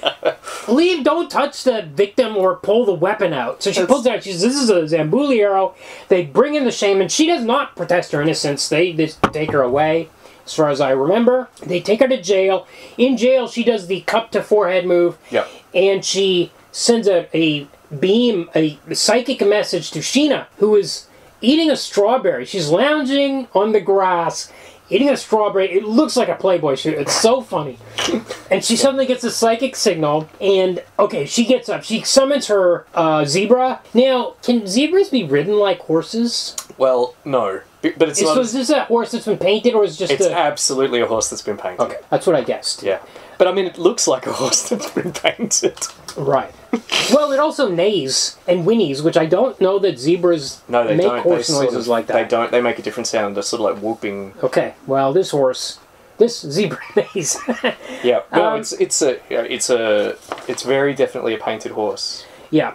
Leave, don't touch the victim or pull the weapon out. So she pulls it out. She says, "This is a Zambuli arrow." They bring in the shaman. She does not protest her innocence. They just take her away. As far as I remember, they take her to jail. In jail, she does the cup to forehead move Yep. and she sends a, a beam, a psychic message to Sheena, who is eating a strawberry. She's lounging on the grass, eating a strawberry. It looks like a Playboy shoot. It's so funny. And she suddenly gets a psychic signal, and okay, she gets up. She summons her uh, zebra. Now, can zebras be ridden like horses? Well, no, but it's Is, not. so is this a horse that's been painted, or is it just it's a? absolutely a horse that's been painted. okay, that's what I guessed. Yeah. But I mean, it looks like a horse that's been painted. Right. well, it also neighs and whinnies, which I don't know that zebras No, they make don't. horse they sort noises of- like that. They don't. They make a different sound. They're sort of like whooping. Okay. Well, this horse, this zebra neighs. Yeah. No, Um, it's it's a it's a it's very definitely a painted horse. yeah.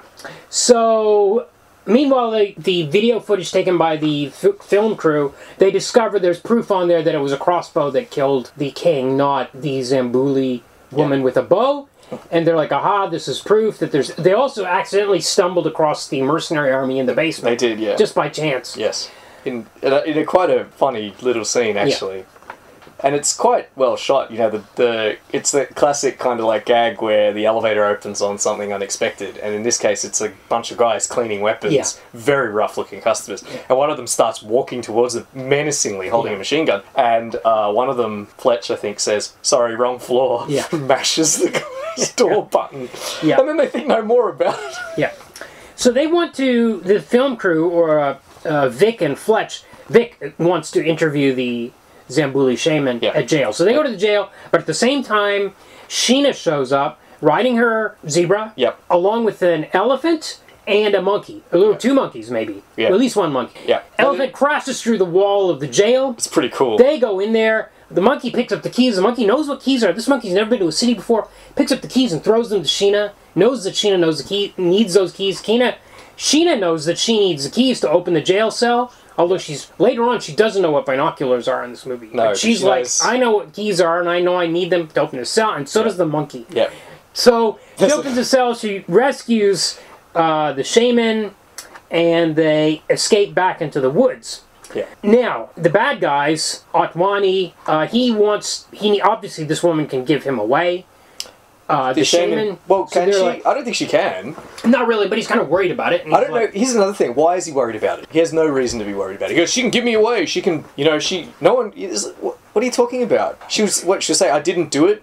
So, meanwhile, the, the video footage taken by the f- film crew, they discover there's proof on there that it was a crossbow that killed the king, not the Zambuli woman with a bow. And they're like, aha, this is proof that there's. They also accidentally stumbled across the mercenary army in the basement. They did, yeah. Just by chance. yes. In in a, in a quite a funny little scene actually. And it's quite well shot, you know, the, the it's the classic kind of like gag where the elevator opens on something unexpected, and in this case it's a bunch of guys cleaning weapons, Yeah. very rough looking customers. And one of them starts walking towards them menacingly holding Yeah. a machine gun. And uh, one of them, Fletch, I think, says, Sorry, wrong floor. Yeah. Mashes the guy's door button. Yeah. And then they think no more about it. Yeah. So they want to the film crew or uh, uh, Vic and Fletch. Vic wants to interview the Zambuli shaman Yeah. at jail. So they go to the jail, but at the same time, Sheena shows up riding her zebra, Yep. along with an elephant and a monkey, a little two monkeys maybe, Yeah. at least one monkey. Yeah. Elephant crashes through the wall of the jail. It's pretty cool. They go in there. The monkey picks up the keys. The monkey knows what keys are. This monkey's never been to a city before. Picks up the keys and throws them to Sheena. Knows that Sheena knows the key, needs those keys. Keena, Sheena knows that she needs the keys to open the jail cell. Although she's later on, she doesn't know what binoculars are in this movie. No, But but she's she like, knows- I know what keys are, and I know I need them to open the cell, and so does the monkey. yeah. So she opens the cell. She rescues uh, the shaman, and they escape back into the woods. Yeah. Now, the bad guys, Otwani, uh, he wants, he obviously this woman can give him away. Uh, the, The shaman. shaman. Well, can they're she? like- I don't think she can. not really, but he's kind of worried about it. and I don't know. Here's another thing. Why is he worried about it? He has no reason to be worried about it. He goes, "She can give me away. She can, you know, she. No one. is- What, what are you talking about? She was. What she'll say? I didn't do it.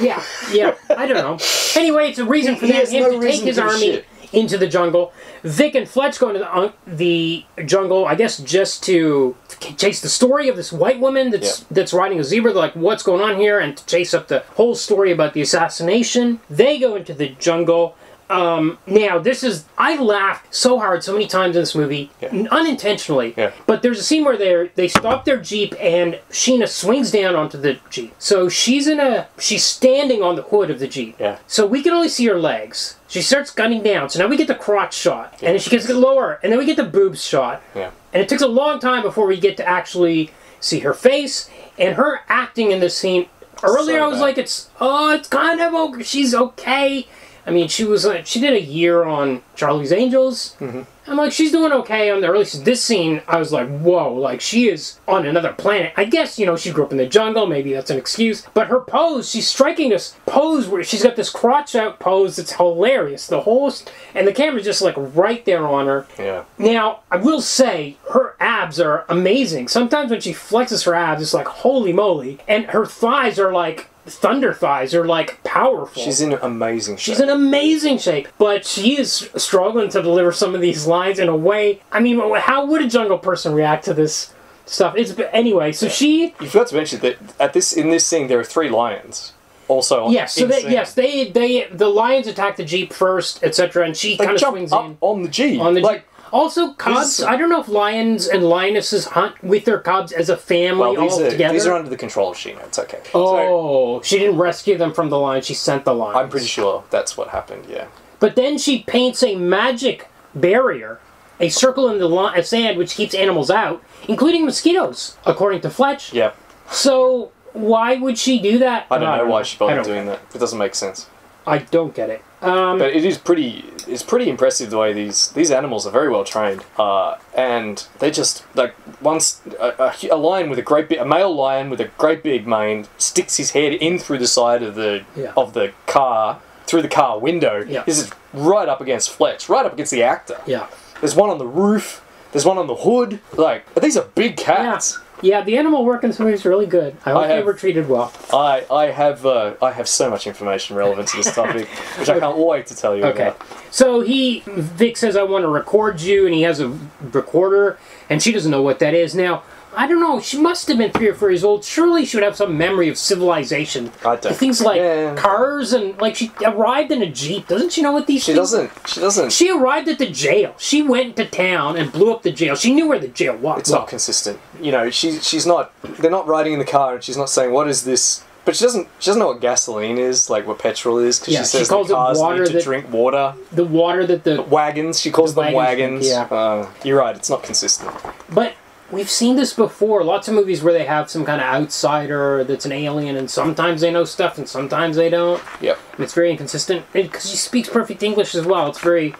Yeah, yeah. I don't know. Anyway, it's a reason for He them, has him no to take his to give a army shit. Into the jungle. Vic and Fletch go into the, uh, the jungle, I guess, just to chase the story of this white woman that's Yeah. that's riding a zebra. They're like, what's going on here? And to chase up the whole story about the assassination. They go into the jungle. Um, now, this is I laughed so hard so many times in this movie, Yeah. n- unintentionally. Yeah. But there's a scene where they they stop their jeep and Sheena swings down onto the jeep. So she's in a she's standing on the hood of the jeep. Yeah. So we can only see her legs. She starts gunning down. So now we get the crotch shot, and then she gets lower, and then we get the boobs shot. Yeah. And it takes a long time before we get to actually see her face and her acting in this scene. Earlier, So I was like, "It's oh, it's kind of okay. She's okay." I mean, she was uh, she did a year on Charlie's Angels. Mm-hmm. I'm like, she's doing okay on the early. This scene, I was like, whoa, like she is on another planet. I guess you know she grew up in the jungle. Maybe that's an excuse. But her pose, she's striking this pose where she's got this crotch out pose. that's hilarious. The whole and the camera's just like right there on her. Yeah. Now, I will say her abs are amazing. Sometimes when she flexes her abs, it's like holy moly, and her thighs are like thunder thighs. Are like powerful. She's in amazing shape. She's in amazing shape, but she is struggling to deliver some of these lines in a way. I mean, how would a jungle person react to this stuff? It's but anyway. So she, You forgot to mention that at this in this scene there are three lions. Also. yes, so they, yes, they, they, the lions attack the jeep first, etc., and she kind of jump swings up in on the Jeep. on the like, jeep. Also, cubs. I don't know if lions and lionesses hunt with their cubs as a family well, these all are together. these are under the control of Sheena. It's okay. So, oh, she didn't rescue them from the lion. She sent the lion. I'm pretty sure that's what happened. Yeah. But then she paints a magic barrier, a circle in the sand which keeps animals out, including mosquitoes, according to Fletch. Yeah. So why would she do that? I don't know why she's doing that. It doesn't make sense. I don't get it. Um, But it is pretty. It's pretty impressive the way these these animals are very well trained. Uh, and they just like once a, a, a lion with a great big a male lion with a great big mane sticks his head in through the side of the Yeah. of the car through the car window. Yeah. This is right up against Fletch, right up against the actor. yeah. There's one on the roof. There's one on the hood. Like but these are big cats. Yeah, the animal work in this movie is really good. I hope I they were treated well. I I have uh, I have so much information relevant to this topic, which I can't wait to tell you Okay. about. So he, Vic says, I want to record you, and he has a recorder, and she doesn't know what that is. Now, I don't know, she must have been three or four years old. Surely she would have some memory of civilization. I Things like Yeah. cars and, like, she arrived in a Jeep. Doesn't she know what these She things doesn't. She doesn't. She arrived at the jail. She went to town and blew up the jail. She knew where the jail was. It's not consistent. You know, she she's not. They're not riding in the car, and she's not saying what is this. But she doesn't. She doesn't know what gasoline is, like what petrol is, because Yeah, she she says calls the cars water need to that- drink water. the water that the. Wagons. She calls The them wagons wagons. drink, Uh, you're right. It's not consistent. But we've seen this before. Lots of movies where they have some kind of outsider that's an alien, and sometimes they know stuff and sometimes they don't. Yep. And it's very inconsistent because she speaks perfect English as well. It's very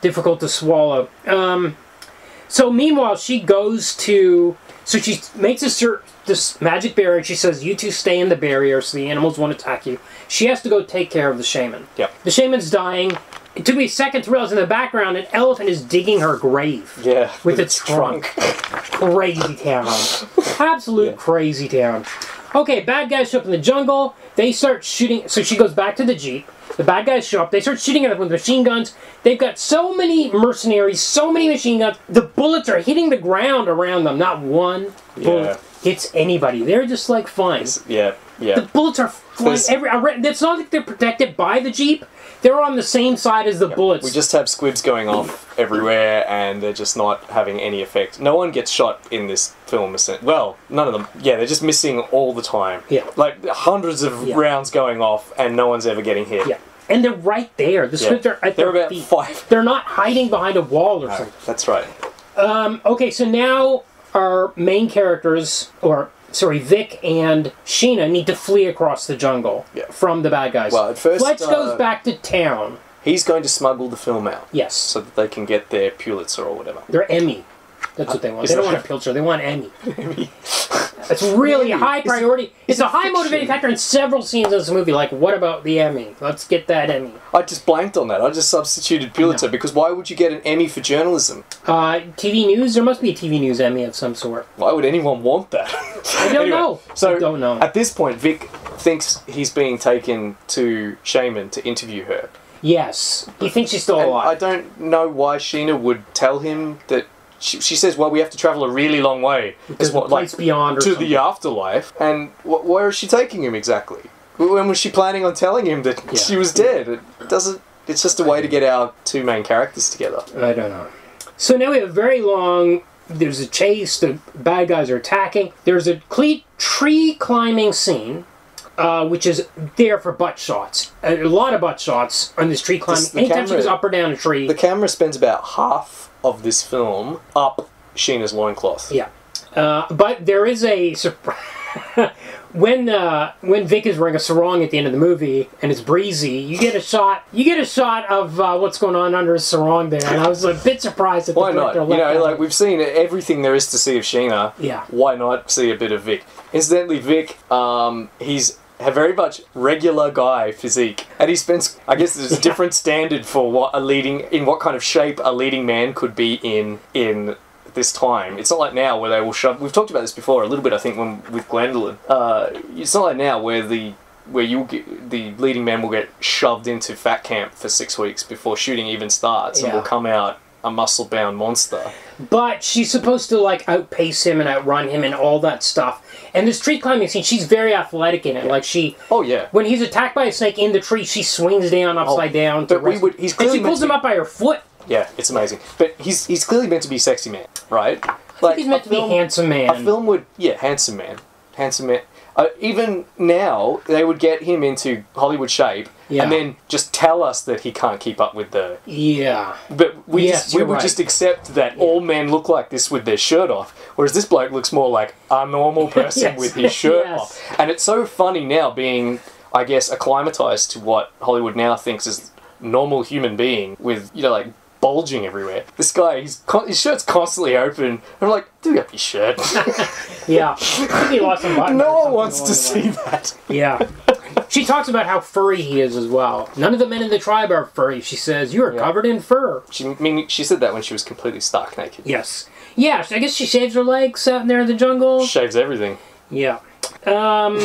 difficult to swallow. Um, so meanwhile, she goes to so she makes this this magic barrier. and She says, "You two stay in the barrier, so the animals won't attack you." She has to go take care of the shaman. Yep. The shaman's dying. It took me a second to realize in the background an elephant is digging her grave. Yeah. With its trunk. Crazy town. Absolute Yeah. crazy town. Okay, bad guys show up in the jungle. They start shooting. So she goes back to the jeep. The bad guys show up. They start shooting at them with machine guns. They've got so many mercenaries, so many machine guns. The bullets are hitting the ground around them. Not one bullet Yeah. hits anybody. They're just like fine. yeah. Yeah. The bullets are flying every. I read- It's not like they're protected by the jeep. They're on the same side as the bullets. We just have squibs going off everywhere, and they're just not having any effect. No one gets shot in this film. Well, none of them. Yeah, they're just missing all the time. Yeah. Like hundreds of Yeah. rounds going off, and no one's ever getting hit. yeah, and they're right there. The Yeah. are at They're about feet. five. They're not hiding behind a wall or No, something. that's right. Um, okay, so now our main characters, or sorry, Vic and Sheena, need to flee across the jungle Yeah. from the bad guys. Well, at first, Fletch uh, goes back to town. He's going to smuggle the film out Yes, so that they can get their Pulitzer or whatever. they're Emmy. That's what they want. They don't want a Pulitzer. They want Emmy. It's really a high priority. It's, a high motivating factor in several scenes in this movie. Like, what about the Emmy? Let's get that Emmy. I just blanked on that. I just substituted Pulitzer because why would you get an Emmy for journalism? Uh, TV news. There must be a TV news Emmy of some sort. Why would anyone want that? I don't know. So I don't know. At this point, Vic thinks he's being taken to Shaman to interview her. Yes, he thinks she's still And I don't know why Sheena would tell him that. She, she says, "Well, we have to travel a really long way. Because what, place beyond to something. the afterlife." And wh- where is she taking him exactly? When was she planning on telling him that Yeah. she was dead? It doesn't. It's just a way to get our two main characters together. I don't know. So now we have very long. There's a chase. The bad guys are attacking. There's a tree climbing scene, uh, which is there for butt shots. A, lot of butt shots on this tree climbing. the Anytime she camera- goes up or down a tree. The camera spends about half of this film up Sheena's loincloth. yeah. Uh, but there is a surprise. when uh, when Vic is wearing a sarong at the end of the movie and it's breezy, you get a shot. You get a shot of uh, what's going on under his sarong there, and I was a bit surprised that the Why not? You know, that like we've seen everything there is to see of Sheena. Yeah. Why not see a bit of Vic? Incidentally, Vic, um, he's very much regular guy physique, and he spends. I guess there's a different standard for what a leading in what kind of shape a leading man could be in in this time. It's not like now where they will shove. We've talked about this before a little bit. I think when with Gwendoline, uh, it's not like now where the where you get the leading man will get shoved into fat camp for six weeks before shooting even starts, and Yeah. will come out a muscle bound monster. But she's supposed to like outpace him and outrun him and all that stuff. And this tree climbing scene, she's very athletic in it. Like she, Oh yeah. when he's attacked by a snake in the tree, she swings down oh, upside down. To Oh, but we would- he's and she pulls him up by her foot. Yeah, it's amazing. But he's he's clearly meant to be sexy man, right? I think he's meant to be film- a handsome man. A film would yeah, handsome man, handsome man. Uh, even now, they would get him into Hollywood shape, Yeah. and then just tell us that he can't keep up with the. Yeah. But we Yes, just, we you're would right. just accept that all men look like this with their shirt off, whereas this bloke looks more like a normal person Yes. with his shirt Yes. off. And it's so funny now being, I guess, acclimatized to what Hollywood now thinks is normal human being with you know like bulging everywhere. This guy, he's con- his shirt's constantly open. And I'm like, do up your shirt. Yeah. He lost some buttons or no one wants to see that. Yeah. She talks about how furry he is as well. None of the men in the tribe are furry. She says, You are Yeah. covered in fur. She I mean she said that when she was completely stark naked. Yes. Yeah, I guess she shaves her legs out there in the jungle. She shaves everything. Yeah. Um,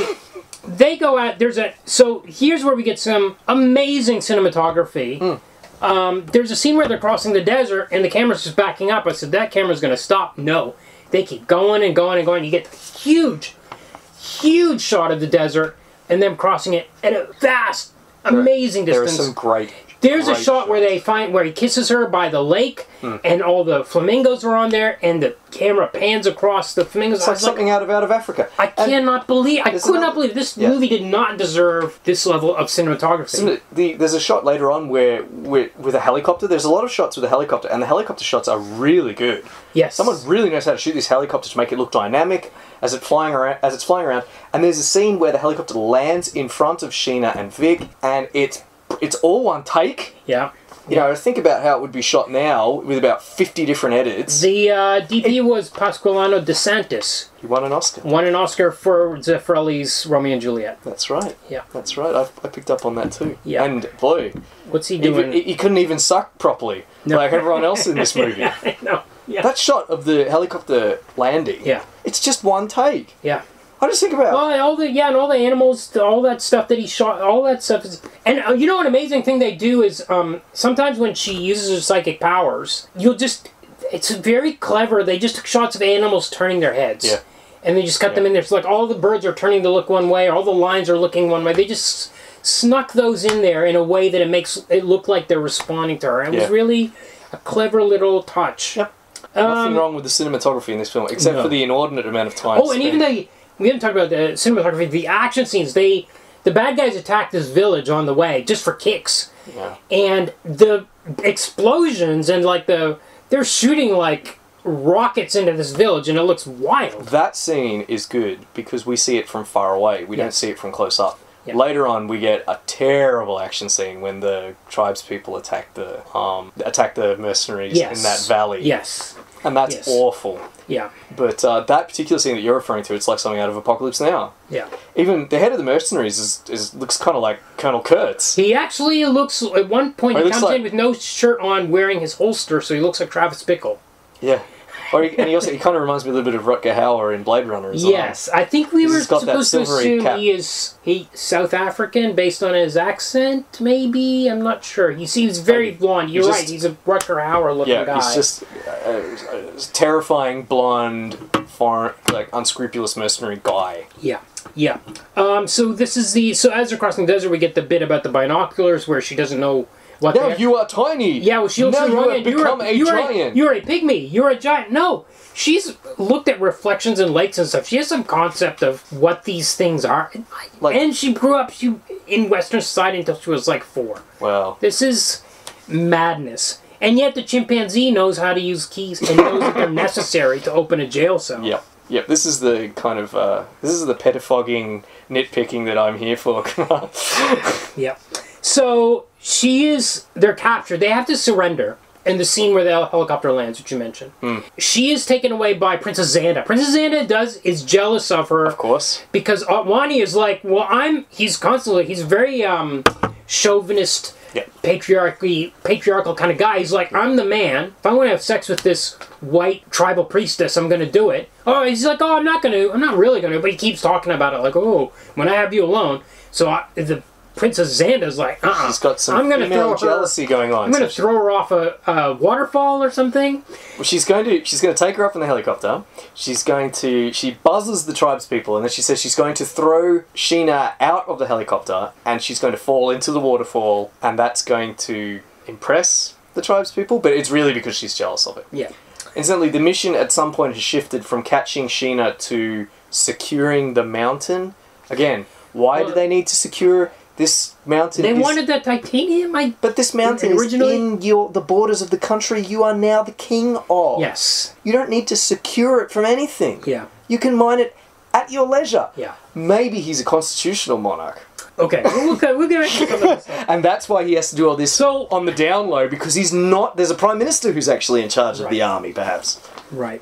they go out. There's a. So here's where we get some amazing cinematography. Um, there's a scene where they're crossing the desert and the camera's just backing up. I said, that camera's going to stop. No. They keep going and going and going. You get the huge, huge shot of the desert and them crossing it at a vast, amazing There are distance. some great. There's a great shot where they find where he kisses her by the lake, Hmm. and all the flamingos are on there, and the camera pans across the flamingos. It's I like was like, something out of out of Africa. I And- cannot believe. I could not believe this yeah. movie did not deserve this level of cinematography. Isn't the, there's a shot later on where, where with a helicopter. There's a lot of shots with a helicopter, and the helicopter shots are really good. yes, Someone really knows how to shoot this helicopter to make it look dynamic as it flying around as it's flying around. And there's a scene where the helicopter lands in front of Sheena and Vic, and it's it's all one take. Yeah, You know, think about how it would be shot now with about 50 different edits. the uh, DP was Pasqualino De Santis, He won an Oscar. won an Oscar for Zeffirelli's Romeo and Juliet. That's right. Yeah. That's right. I, I picked up on that too. Yeah. And boy, What's he he, doing? he, he couldn't even suck properly No. like everyone else in this movie. no, yeah, That shot of the helicopter landing, Yeah. it's just one take. yeah. I just think about Well, all the yeah, and all the animals, all that stuff that he shot, all that stuff is. And uh, you know, an amazing thing they do is um, sometimes when she uses her psychic powers, you'll just. It's very clever. They just took shots of animals turning their heads. Yeah. And they just cut them in there. So like all the birds are turning to look one way, all the lines are looking one way. They just snuck those in there in a way that it makes it look like they're responding to her. It Yeah. was really a clever little touch. Yep. nothing wrong with the cinematography in this film, except um, no. for the inordinate amount of time. Oh, and even the we haven't talked about the cinematography. The action scenes. They the bad guys attack this village on the way just for kicks, Yeah. and the explosions and like the they're shooting like rockets into this village, and it looks wild. That scene is good because we see it from far away. We Yeah. don't see it from close up. Yeah. Later on, we get a terrible action scene when the tribes people attack the um, attack the mercenaries Yes. in that valley, Yes. and that's Yes. awful. Yeah. But uh, that particular scene that you're referring to, it's like something out of Apocalypse Now. Yeah. Even the head of the mercenaries is, is looks kind of like Colonel Kurtz. He actually looks at one point he he comes like- in with no shirt on, wearing his holster, so he looks like Travis Bickle. Yeah. Or he, and he also he kind of reminds me a little bit of Rutger Hauer in Blade Runner as well. Yes, I think we were supposed to assume cap. he is he South African based on his accent. Maybe I'm not sure. He seems very blonde. You're He's right. just- He's a Rutger Hauer looking Yeah, guy. he's just uh, a terrifying, blonde, foreign, like unscrupulous mercenary guy. Yeah, yeah. Um, so this is the so as they're crossing the desert, we get the bit about the binoculars where she doesn't know what. Now you are tiny. Yeah, well, she looks now you have end. You're become a, you're giant. you're a pygmy. You're a giant. No, she's looked at reflections and lakes and stuff. She has some concept of what these things are. And, Like- and she grew up she, in Western society until she was like four. Well, This is madness. And yet the chimpanzee knows how to use keys and knows that they're necessary to open a jail cell. yep, yep. This is the kind of uh, this is the pettifogging, nitpicking that I'm here for. Yep. So she is. They're captured. They have to surrender. In the scene where the helicopter lands, which you mentioned, Hmm. she is taken away by Princess Zanda. Princess Zanda does is jealous of her of course. because Wani is like, well, I'm. He's constantly. He's very um, chauvinist, Yeah. patriarchy, patriarchal kind of guy. He's like, I'm the man. If I want to have sex with this white tribal priestess, I'm going to do it. Oh, he's like, oh, I'm not going to. I'm not really going to. But he keeps talking about it, like, oh, when I have you alone. So I, the Princess Zanda's like, uh, uh She's got some I'm gonna female throw her. jealousy going on. I'm going to So throw her off a, a waterfall or something. Well, she's going to she's going to take her up in the helicopter. She's going to she buzzes the tribespeople, and then she says she's going to throw Sheena out of the helicopter, and she's going to fall into the waterfall, and that's going to impress the tribespeople. But it's really because she's jealous of it. Yeah. Incidentally, the mission at some point has shifted from catching Sheena to securing the mountain. Again, why Well- do they need to secure this mountain? They is- wanted that titanium. I but this mountain Originally- is in your the borders of the country you are now the king of. yes. You don't need to secure it from anything. Yeah. You can mine it at your leisure. Yeah. Maybe he's a constitutional monarch. Okay. We'll, we'll, we'll get of this. And that's why he has to do all this So- on the down low because he's not. There's a prime minister who's actually in charge of the army, perhaps. Right.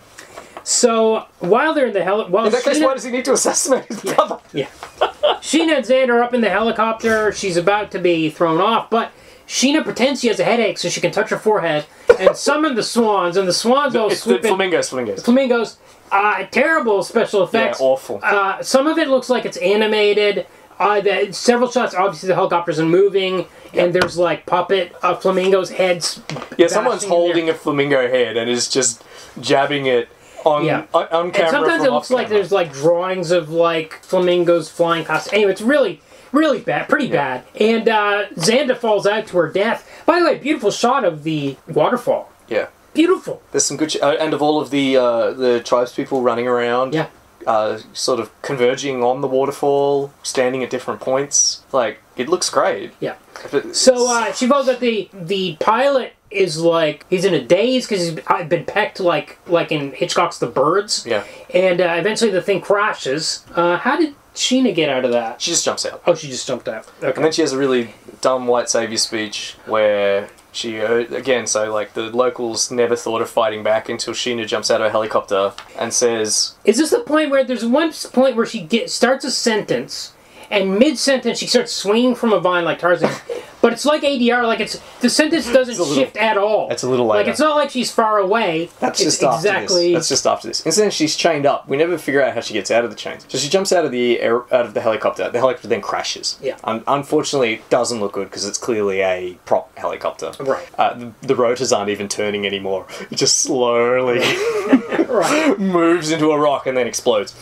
So while they're in the heli, while In that case, why does he need to assassinate his brother? yeah, Sheena and Zanda are up in the helicopter. She's about to be thrown off, but Sheena pretends she has a headache so she can touch her forehead and summon the swans, and the swans all swoop in. flamingos, flamingos. Flamingos. Uh, terrible special effects. Yeah, awful. Uh, some of it looks like it's animated. Uh, the, several shots, obviously, the helicopters are moving, and there's like puppet uh, flamingos' heads. Yeah, someone's bashing in there. holding a flamingo head and is just jabbing it on Yeah. on, on camera. And sometimes it looks like there's like drawings of like flamingos flying past. Anyway, it's really, really bad, pretty bad. And uh, Zanda falls out to her death. By the way, beautiful shot of the waterfall. yeah. Beautiful. There's some good, sh- uh, and of all of the uh, the tribespeople running around. Yeah. uh, sort of converging on the waterfall, standing at different points. Like it looks great. Yeah. So uh, she falls out. The the pilot is like he's in a daze because he's uh, been pecked like like in Hitchcock's The Birds. yeah, And uh, eventually the thing crashes. Uh, how did Sheena get out of that? she just jumps out, Oh, she just jumped out. Okay. and then she has a really dumb white savior speech where. She uh, again, so like the locals never thought of fighting back until Sheena jumps out of a helicopter and says, Is this the point where there's one point where she get, starts a sentence, and mid sentence she starts swinging from a vine like Tarzan, but it's like ADR, like it's the sentence doesn't little- shift at all. It's a little like it's not like she's far away. That's it's just after exactly. this. That's just after this. Instead, she's chained up. We never figure out how she gets out of the chains. So she jumps out of the air, out of the helicopter. The helicopter then crashes. Yeah. Un- unfortunately, it doesn't look good because it's clearly a prop helicopter. Right. Uh, the, the rotors aren't even turning anymore. It just slowly right. moves into a rock and then explodes.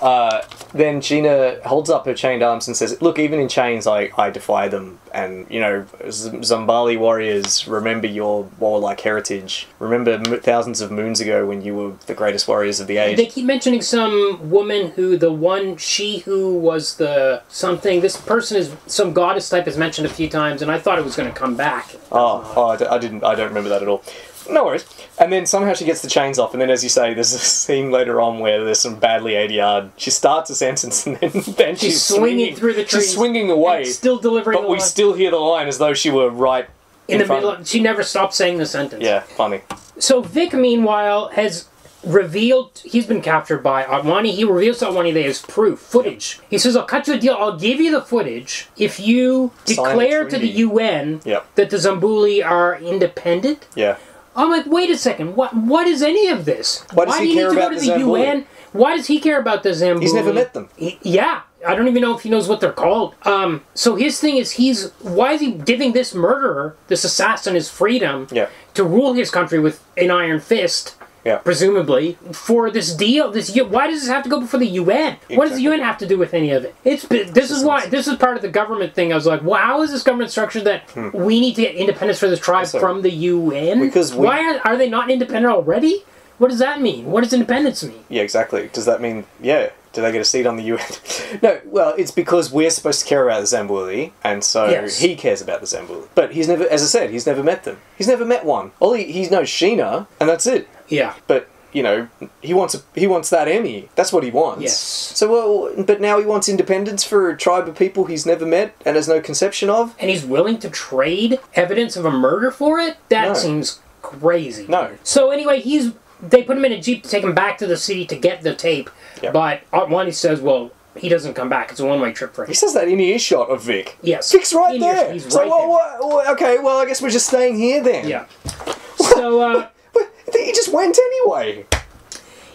Uh, then Sheena holds up her chained arms and says, "Look, even in chains, I, I defy them. And you know, Z- Zambuli warriors, remember your warlike heritage. Remember thousands of moons ago when you were the greatest warriors of the age." They keep mentioning some woman who the one she who was the something. This person is some goddess type is mentioned a few times, and I thought it was going to come back. Oh, oh I, d- I didn't. I don't remember that at all. No worries. And then somehow she gets the chains off, and then, as you say, there's a scene later on where there's some badly ADR. She starts a sentence, and then, then she's, She's swinging through the trees. She's swinging away, still delivering. but we line still hear the line as though she were right in the front middle. Of, she never stopped saying the sentence. Yeah, funny. So Vic, meanwhile, has revealed he's been captured by Otwani. He reveals to Otwani that has proof, footage. He says, "I'll cut you a deal. I'll give you the footage if you Sign declare to the. UN Yep. that the Zambuli are independent." Yeah. I'm like, wait a second. What? What is any of this? Why does he do you care need to about go to the the, UN? Why does he care about the Zambuli? He's never met them. He- yeah, I don't even know if he knows what they're called. Um, so his thing is, he's why is he giving this murderer, this assassin, his freedom Yeah. to rule his country with an iron fist? Yeah. Presumably for this deal, this why does this have to go before the UN? What does the UN have to do with any of it? It's this is why this is part of the government thing. I was like, well, how is this government structured that hmm. we need to get independence for this tribe So- from the UN? Because we- why are, are they not independent already? What does that mean? What does independence mean? Yeah, exactly. Does that mean, yeah, do they get a seat on the UN? no, well, it's because we're supposed to care about the Zambuli, and so Yes. he cares about the Zambuli. But he's never, as I said, he's never met them. He's never met one. All he, he knows Sheena, and that's it. Yeah. But, you know, he wants a, he wants that Emmy. That's what he wants. Yes. So, well, but now he wants independence for a tribe of people he's never met and has no conception of? And he's willing to trade evidence of a murder for it? That No. seems crazy. No. So anyway, he's they put him in a jeep to take him back to the city to get the tape. Yep. But Otwani says, well, he doesn't come back. It's a one way trip for him. He says that in earshot of Vic. Yes. Vic's right In there. he's so, right well, there. what- what- okay, well, I guess we're just staying here then. Yeah. So uh, he just went anyway.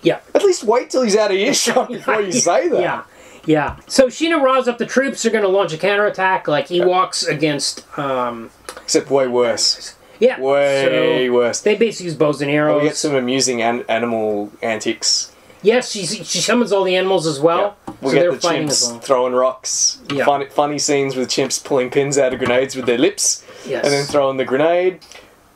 yeah. At least wait till he's out of earshot before you say that. Yeah. Yeah. So Sheena riles up the troops. They're going to launch a counterattack like Ewoks against. Um, Except way worse. yeah. Way so worse. They basically use bows and arrows. We get some amusing an- animal antics. Yes, she she summons all the animals as well. We so get they're the fighting chimps well. throwing rocks. Yeah. Funny, funny scenes with chimps pulling pins out of grenades with their lips Yes. and then throwing the grenade.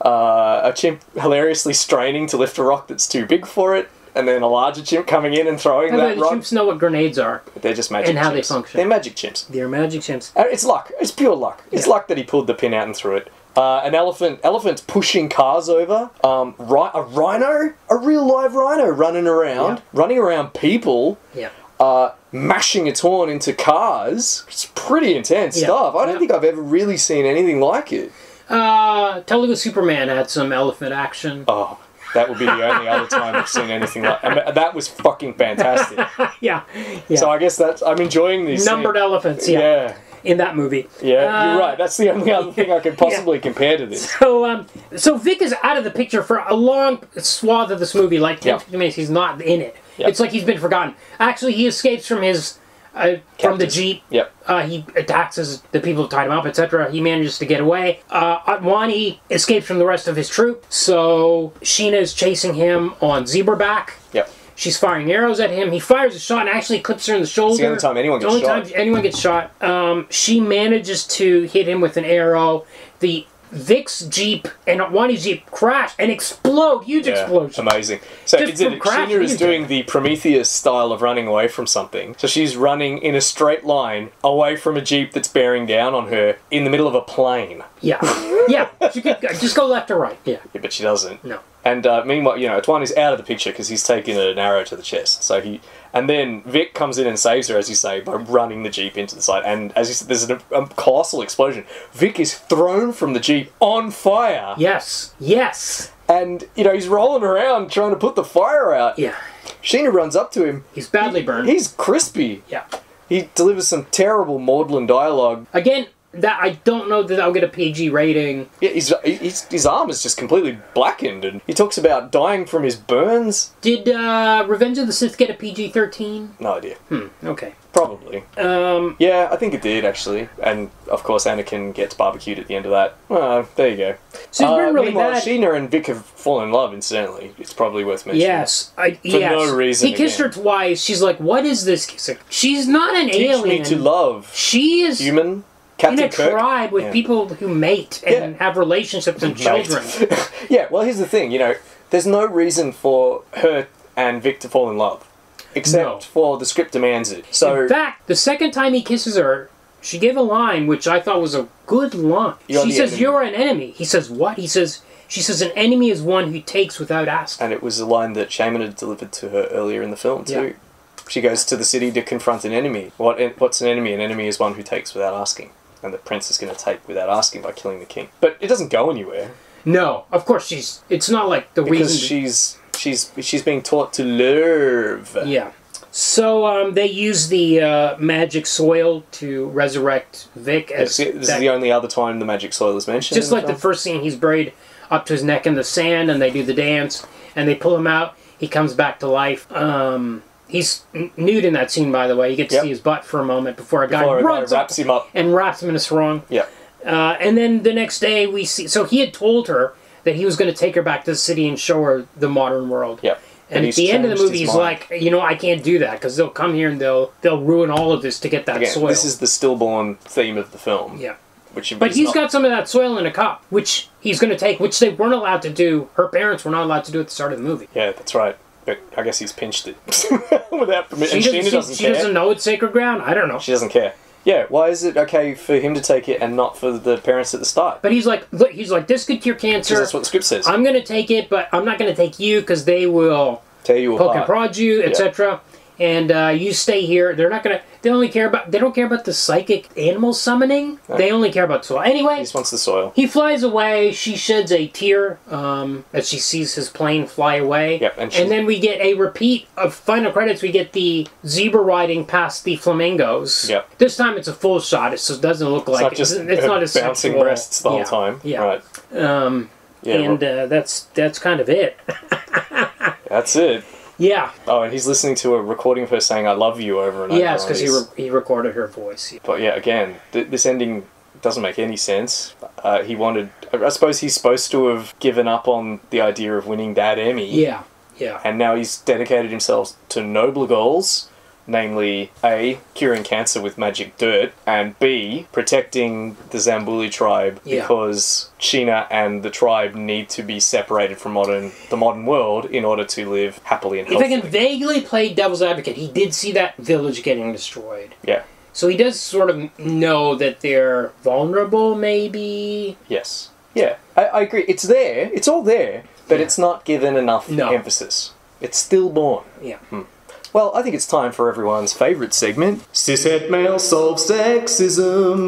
Uh, a chimp hilariously straining to lift a rock that's too big for it. And then a larger chimp coming in and throwing the that the rock. chimps know what grenades are. They're just magic and how chimps. they function. They're magic chimps. They're magic chimps. Uh, It's luck. It's pure luck. It's Yeah. luck that he pulled the pin out and threw it. Uh, an elephant, elephants pushing cars over. Um, ri- a rhino, a real live rhino running around, Yeah. running around people, Yeah. uh, mashing its horn into cars. It's pretty intense Yeah. stuff. I don't Yeah. think I've ever really seen anything like it. Uh, Telugu Superman had some elephant action. Oh, that would be the only other time I've seen anything like. I mean, that was fucking fantastic. yeah. Yeah. So I guess that's. I'm enjoying these. Numbered things. elephants. Yeah. Yeah. In that movie. Yeah, Uh, you're right. That's the only other thing I could possibly compare to this. So, um, so Vic is out of the picture for a long swath of this movie, like 10, Yeah. 15 minutes. He's not in it. Yeah. It's like he's been forgotten. Actually, he escapes from his, uh, from the jeep. Yep. Uh, he attacks his, the people who tied him up, etc. He manages to get away. Uh, Otwani escapes from the rest of his troop, so Sheena is chasing him on Zebraback. Yep. She's firing arrows at him. He fires a shot and actually clips her in the shoulder. It's the only time anyone The gets only shot. time anyone gets shot. Um, she manages to hit him with an arrow. The Vic's Jeep and Wani's Jeep crash and explode. Huge Yeah, explosion. amazing. So Just is it, Sheena is doing the Prometheus style of running away from something. So she's running in a straight line away from a jeep that's bearing down on her in the middle of a plain. Yeah. Yeah. She could just go left or right. Yeah. Yeah, but she doesn't. No. And uh, meanwhile, you know, Otwani's out of the picture because he's taken an arrow to the chest. So he, and then Vic comes in and saves her, as you say, by running the jeep into the side. And as you said, there's a, a colossal explosion. Vic is thrown from the jeep on fire, Yes. Yes. and you know he's rolling around trying to put the fire out. Yeah. Sheena runs up to him. He's badly burned. He's crispy. yeah. He delivers some terrible maudlin dialogue. Again, that I don't know that I'll get a PG rating. Yeah, his, his, his arm is just completely blackened, and he talks about dying from his burns. Did uh, Revenge of the Sith get a PG thirteen? No idea. Hmm. Okay. Probably. Um. Yeah, I think it did actually. And of course, Anakin gets barbecued at the end of that. Well, there you go. So Uh, really meanwhile, bad. Sheena and Vic have fallen in love. Incidentally, it's probably worth mentioning. Yes, I, yes. no reason He kissed again. her twice. She's like, "What is this kissing?" She's not an Teach alien. me to love She is human. In a Kirk. tribe with Yeah. people who mate and Yeah. have relationships and children. yeah, well, here's the thing. You know, there's no reason for her and Vic to fall in love, except No. for the script demands it. So In fact, the second time he kisses her, she gave a line which I thought was a good line. She says, enemy. "You're an enemy." He says, "What?" He says, "She says an enemy is one who takes without asking." and it was a line that Shaman had delivered to her earlier in the film too. Yeah. She goes to the city to confront an enemy. What? What's an enemy? An enemy is one who takes without asking, and the prince is going to take without asking by killing the king. But it doesn't go anywhere No, of course she's. It's not like the because reason. she's she's she's being taught to love. Yeah. So um, they use the uh, magic soil to resurrect Vic as This, this that- is the only other time the magic soil is mentioned. just like the film. first scene. He's buried up to his neck in the sand, and they do the dance, and they pull him out. He comes back to life. Um, he's nude in that scene, by the way. You get to Yep. see his butt for a moment before a guy Before a guy runs up wraps him up. and wraps him in a sarong. Yeah. Uh, and then the next day, we see. So he had told her that he was going to take her back to the city and show her the modern world. Yeah. And But at the end of the movie, he's like, you know, I can't do that because they'll come here and they'll they'll ruin all of this to get that Again, soil. this is the stillborn theme of the film. yeah. Which But he's not- got some of that soil in a cup, which he's going to take, which they weren't allowed to do. Her parents were not allowed to do at the start of the movie. Yeah, that's right. But I guess he's pinched it without permission. Doesn't, she, doesn't she doesn't know it's sacred ground. I don't know. She doesn't care. Yeah, why is it okay for him to take it and not for the parents at the start? But he's like, look, he's like, this could cure cancer. that's what the script says. I'm going to take it, but I'm not going to take you because they will Tear you poke and prod you, etc. And uh, you stay here. They're not gonna. They only care about. They don't care about the psychic animal summoning. They only care about soil. Anyway, He just wants the soil. he flies away. She sheds a tear um, as she sees his plane fly away. Yep, and she- then we get a repeat of final credits. We get the zebra riding past the flamingos. Yep. This time it's a full shot. It so it doesn't look It's like not just it's her not as bouncing sexual. breasts the whole Yeah, time. Yeah. Right. Um, Yeah, and uh, that's that's kind of it. that's it. Yeah. Oh, and he's listening to a recording of her saying "I love you" over and over. Yeah, because he, re- he recorded her voice. But yeah, again, th- this ending doesn't make any sense. Uh, he wanted. I I suppose he's supposed to have given up on the idea of winning that Emmy. Yeah, yeah. And now he's dedicated himself to nobler goals, namely A, curing cancer with magic dirt, and B, protecting the Zambuli tribe Yeah. because Sheena and the tribe need to be separated from modern the modern world in order to live happily and If I can vaguely play devil's advocate, he did see that village getting destroyed. Yeah. So he does sort of know that they're vulnerable, maybe. Yes. Yeah, I, I agree. It's there. It's all there, but Yeah. it's not given enough No. emphasis. It's stillborn. Yeah. Hmm. Well, I think it's time for everyone's favourite segment Cishet Male Solve Sexism.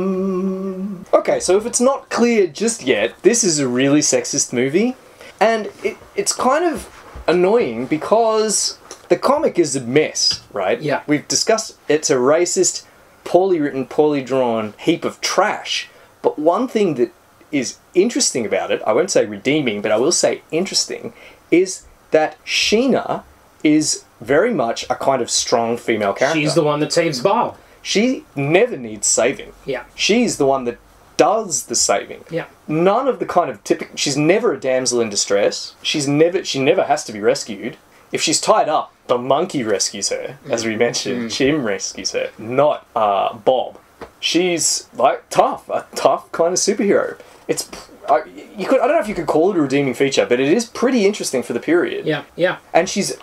Okay, so if it's not clear just yet, this is a really sexist movie, and it, it's kind of annoying because the comic is a mess, right? Yeah. We've discussed it's a racist, poorly written, poorly drawn heap of trash, but one thing that is interesting about it, I won't say redeeming, but I will say interesting, is that Sheena is very much a kind of strong female character. She's the one that saves Bob. She never needs saving. Yeah. She's the one that does the saving. Yeah. None of the kind of typical. She's never a damsel in distress. She's never. She never has to be rescued. If she's tied up, the monkey rescues her, as we mentioned. Jim rescues her, not uh, Bob. She's like tough, a tough kind of superhero. It's. I, you could. I don't know if you could call it a redeeming feature, but it is pretty interesting for the period Yeah. Yeah. and she's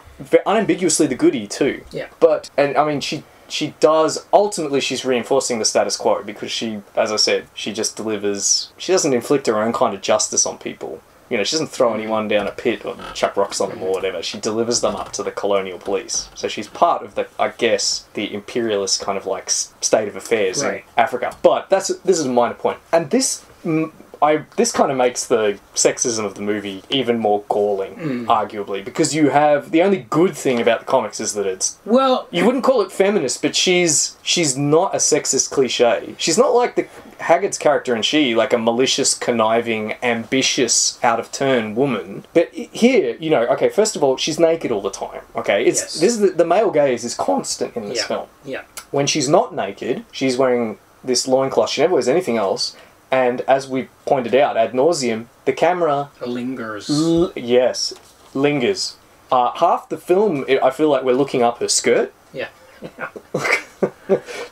unambiguously the goody too. Yeah. But and I mean she she does ultimately she's reinforcing the status quo because she as I said she just delivers she doesn't inflict her own kind of justice on people. You know she doesn't throw anyone down a pit or chuck rocks on them or whatever. She delivers them up to the colonial police. So she's part of the I guess the imperialist kind of like state of affairs Right. in Africa. But that's this is a minor point. And this. I, this kind of makes the sexism of the movie even more galling, Mm. arguably, because you have the only good thing about the comics is that it's Well, you wouldn't call it feminist, but she's she's not a sexist cliche. She's not like the Haggard's character and She, like a malicious, conniving, ambitious, out of turn woman. But here, you know, okay, first of all, she's naked all the time. Okay, it's Yes. this is the, the male gaze is constant in this yeah. film Yeah. when she's not naked, she's wearing this loincloth. She never wears anything else. And as we pointed out ad nauseum, the camera, Lingers. l- yes, lingers. Uh, half the film, I feel like we're looking up her skirt. Yeah.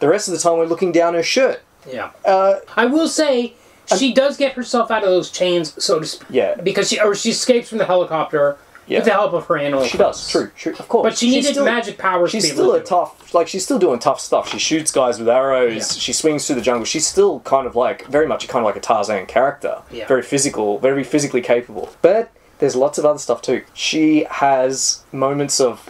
The rest of the time, we're looking down her shirt. Yeah. Uh, I will say, she does get herself out of those chains, so to speak. yeah, Because she, or she escapes from the helicopter Yeah. with the help of her animal. she does. True, true. Of course, But she She's needed still- magic powers She's to be still a tough, like she's still doing tough stuff. She shoots guys with arrows. Yeah. She swings through the jungle. She's still kind of like very much kind of like a Tarzan character. Yeah. Very physical, very physically capable. But there's lots of other stuff too. She has moments of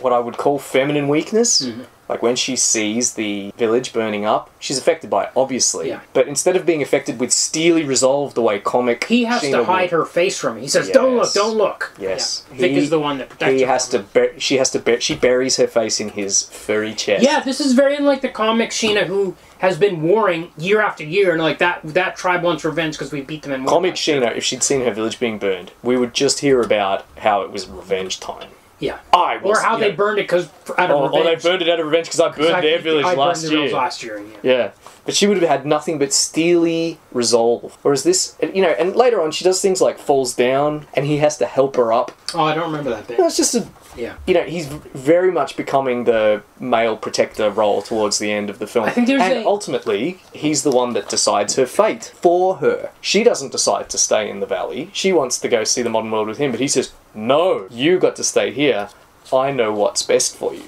what I would call feminine weakness. Mm-hmm. Like when she sees the village burning up, she's affected by it, obviously. Yeah. But instead of being affected with steely resolve the way comic He has Sheena to would- hide her face from him. He says, "Don't look, don't look." Yes. Yeah. Vic is the one that protects He her. has to. Bur- she has to. Bur- she buries her face in his furry chest. Yeah, this is very unlike the comic Sheena, who has been warring year after year, and like that that tribe wants revenge because we beat them in. Comic Sheena, if she'd seen her village being burned, we would just hear about how it was revenge time. Yeah. I Or how you they burned it because out of Or, or they burned it out of revenge because I burned I- their village I burned last the year. last year. Yeah. Yeah. But she would have had nothing but steely resolve. Whereas this, you know, and later on she does things like falls down and he has to help her up. Oh, I don't remember that bit. It's just a, Yeah. you know, he's very much becoming the male protector role towards the end of the film. I think there's and a- ultimately, he's the one that decides her fate for her. She doesn't decide to stay in the valley. She wants to go see the modern world with him, but he says, "No, you got to stay here. I know what's best for you."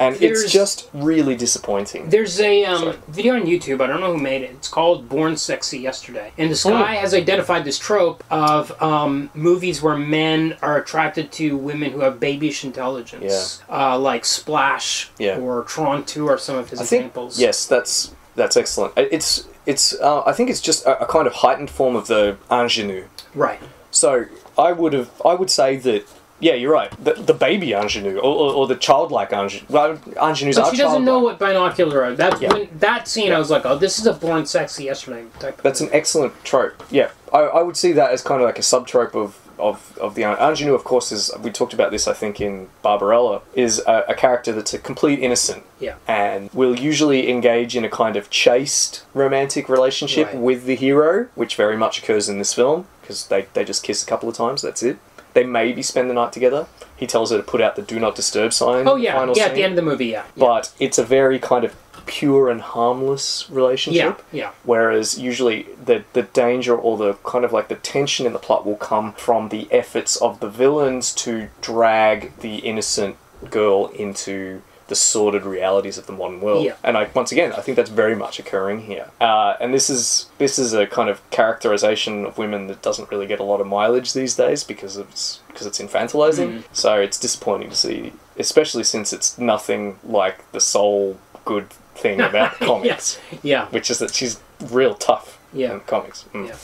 And There's- it's just really disappointing. There's a um, video on YouTube. I don't know who made it. It's called "Born Sexy Yesterday," and this guy Hmm. has identified this trope of um, movies where men are attracted to women who have babyish intelligence, uh, like Splash Yeah. or Tron Two are some of his I think examples. yes, that's that's excellent. It's it's uh, I think it's just a, a kind of heightened form of the ingenue. Right. So I would have, I would say that, yeah, you're right. The, the baby ingenue or, or, or the childlike ingenue. Well, ingenues But she doesn't know what binocular are. That Yeah. when, that scene, I was like, "Oh, this is a Born Sexy Yesterday type." That's an excellent trope. Yeah, I, I would see that as kind of like a subtrope of. Of, of the ingenue, of course, is we talked about this. I think in Barbarella is a, a character that's a complete innocent, Yeah. and will usually engage in a kind of chaste romantic relationship Right. with the hero, which very much occurs in this film because they, they just kiss a couple of times. That's it. They maybe spend the night together. He tells her to put out the "Do Not Disturb" sign. Oh yeah, final yeah. At the end of the movie, yeah. Yeah. But it's a very kind of pure and harmless relationship. yeah, yeah. Whereas usually the the danger or the kind of like the tension in the plot will come from the efforts of the villains to drag the innocent girl into the sordid realities of the modern world. Yeah. And I once again I think that's very much occurring here. Uh, and this is this is a kind of characterization of women that doesn't really get a lot of mileage these days because it's because it's infantilizing. So it's disappointing to see, especially since it's nothing like the sole good thing about comics Yeah. which is that she's real tough Yeah. in comics. Mm. Yeah.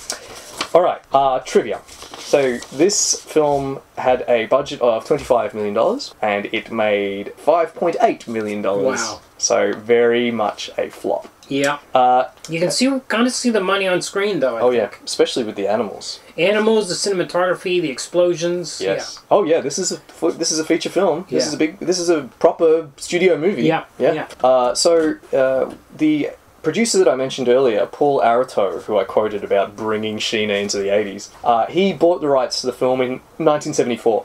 All right, uh, trivia. So this film had a budget of twenty-five million dollars, and it made five point eight million dollars. Wow. So very much a flop. Yeah. Uh, You can see kind of see the money on screen though. I oh think. yeah, especially with the animals. Animals, the cinematography, the explosions. Yes. Oh yeah, this is a this is a feature film. This Yeah. is a big. This is a proper studio movie. Yeah, Yeah. yeah. Uh, so uh, the producer that I mentioned earlier, Paul Aratow, who I quoted about bringing Sheena into the eighties, uh, he bought the rights to the film in 1974.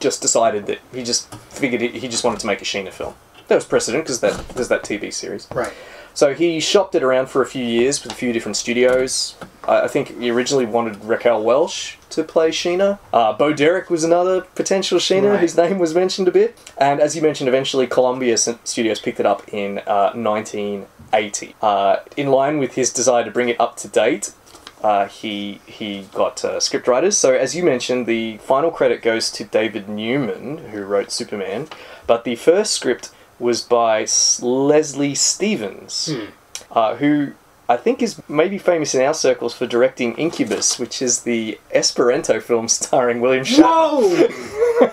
Just decided that he just figured it, he just wanted to make a Sheena film. There was precedent because that there's that TV series. Right. So he shopped it around for a few years with a few different studios. I I think he originally wanted Raquel Welch to play Sheena. Uh, Bo Derek was another potential Sheena, Right. whose name was mentioned a bit. And as you mentioned, eventually Columbia Studios picked it up in uh, 1980. Uh, in line with his desire to bring it up to date, uh, he he got uh, script writers. So as you mentioned, the final credit goes to David Newman, who wrote Superman, but the first script was by Leslie Stevens, uh, who I think is maybe famous in our circles for directing Incubus, which is the Esperanto film starring William Shatner. Whoa.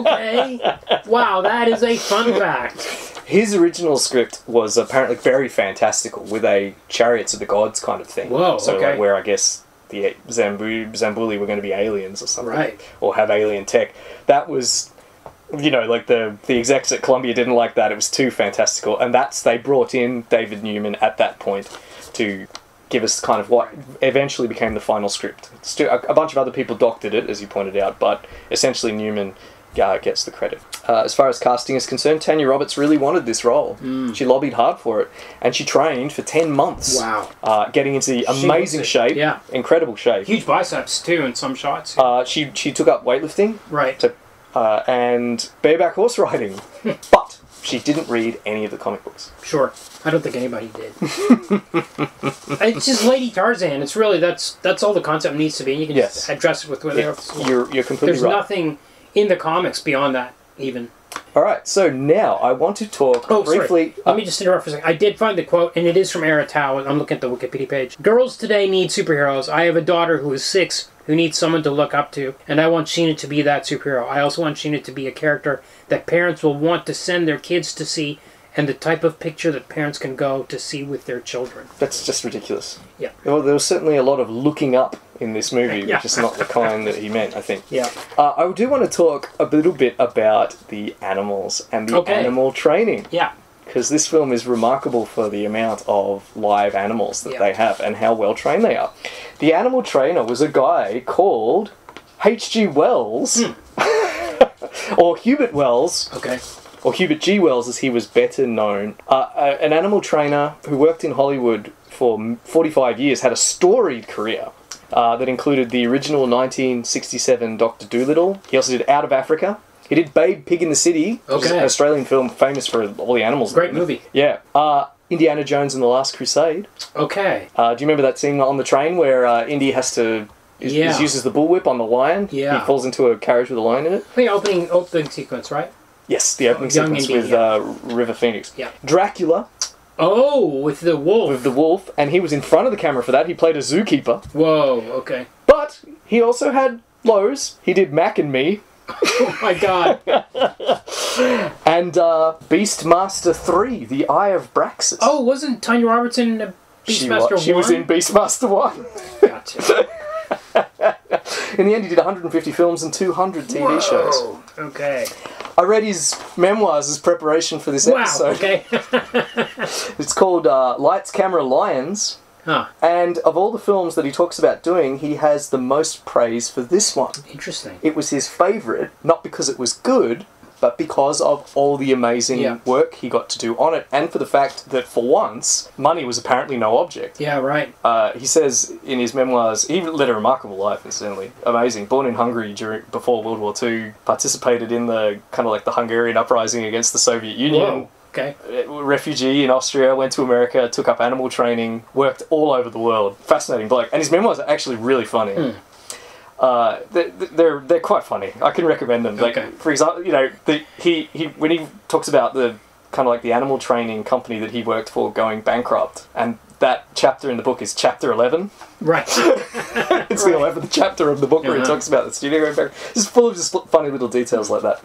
okay. Wow, that is a fun fact. His original script was apparently very fantastical, with a Chariots of the Gods kind of thing. Whoa, So okay. like, where I guess the Zambu- Zambuli were going to be aliens or something, Right. or have alien tech. That was, you know, like the the execs at Columbia didn't like that. It was too fantastical, and that's they brought in David Newman at that point to give us kind of what eventually became the final script. Stu- a, a bunch of other people doctored it, as you pointed out, but essentially Newman uh, gets the credit. Uh, as far as casting is concerned, Tanya Roberts really wanted this role. She lobbied hard for it, and she trained for ten months. Wow. Uh, getting into the amazing shape, yeah. incredible shape. Huge biceps too in some shots. Uh, she she took up weightlifting right. to, uh, and bareback horse riding, but she didn't read any of the comic books. Sure. I don't think anybody did. it's just Lady Tarzan. It's really that's that's all the concept needs to be. You can Yes. just address it with whatever. You're you're completely There's right. nothing in the comics beyond that even. All right, so now I want to talk Oh, briefly. sorry. Let me just interrupt for a second. I did find the quote, and it is from Aratow. I'm looking at the Wikipedia page. Girls today need superheroes. I have a daughter who is six who needs someone to look up to, and I want Sheena to be that superhero. I also want Sheena to be a character that parents will want to send their kids to see, and the type of picture that parents can go to see with their children. That's just ridiculous. Yeah. Well, there was certainly a lot of looking up in this movie, Yeah. which is not the kind that he meant, I think. Yeah. Uh, I do want to talk a little bit about the animals and the Okay. animal training. Yeah. Because this film is remarkable for the amount of live animals that Yeah. they have and how well trained they are. The animal trainer was a guy called H.G. Wells, or Hubert Wells, Okay. or Hubert G. Wells as he was better known. Uh, uh, an animal trainer who worked in Hollywood for 45 years, had a storied career. Uh, that included the original 1967 Doctor Dolittle. He also did Out of Africa. He did Babe Pig in the City, Okay. an Australian film famous for all the animals. Great movie. Yeah. Uh, Indiana Jones and the Last Crusade. Okay. Uh, do you remember that scene on the train where uh, Indy has to is, Yeah. is- uses the bullwhip on the lion? Yeah. He falls into a carriage with a lion in it. The opening opening sequence, right? Yes, the opening Young sequence Indy, with yeah. uh, River Phoenix. Yeah. Dracula Oh, with the wolf. with the wolf, and he was in front of the camera for that. He played a zookeeper, Whoa. Okay. but he also had lows. He did Mac and Me Oh my God. and uh, Beastmaster Three: The Eye of Braxus. Oh, wasn't Tanya Robertson a she, wa- Beastmaster she was in Beastmaster One. Gotcha. In the end, he did 150 films and 200 TV shows. Okay. I read his memoirs as preparation for this Wow. episode. Okay. It's called uh, Lights, Camera, Lions. Huh. And of all the films that he talks about doing, he has the most praise for this one. Interesting. It was his favourite, not because it was good, but because of all the amazing Yeah. work he got to do on it, and for the fact that for once, money was apparently no object. Yeah. Right. Uh, he says in his memoirs, he led a remarkable life, incidentally. Amazing. Born in Hungary during before World War II, participated in the kind of like the Hungarian uprising against the Soviet Union. Whoa. Okay. Refugee in Austria, went to America, took up animal training, worked all over the world. Fascinating bloke, and his memoirs are actually really funny. Hmm. Uh, they're, they're they're quite funny. I can recommend them. Like Okay. for example, you know, the, he he when he talks about the kind of like the animal training company that he worked for going bankrupt, and that chapter in the book is chapter eleven. Right. It's the eleventh chapter of the book where he Uh-huh. talks about the studio going bankrupt. It's full of just funny little details like that.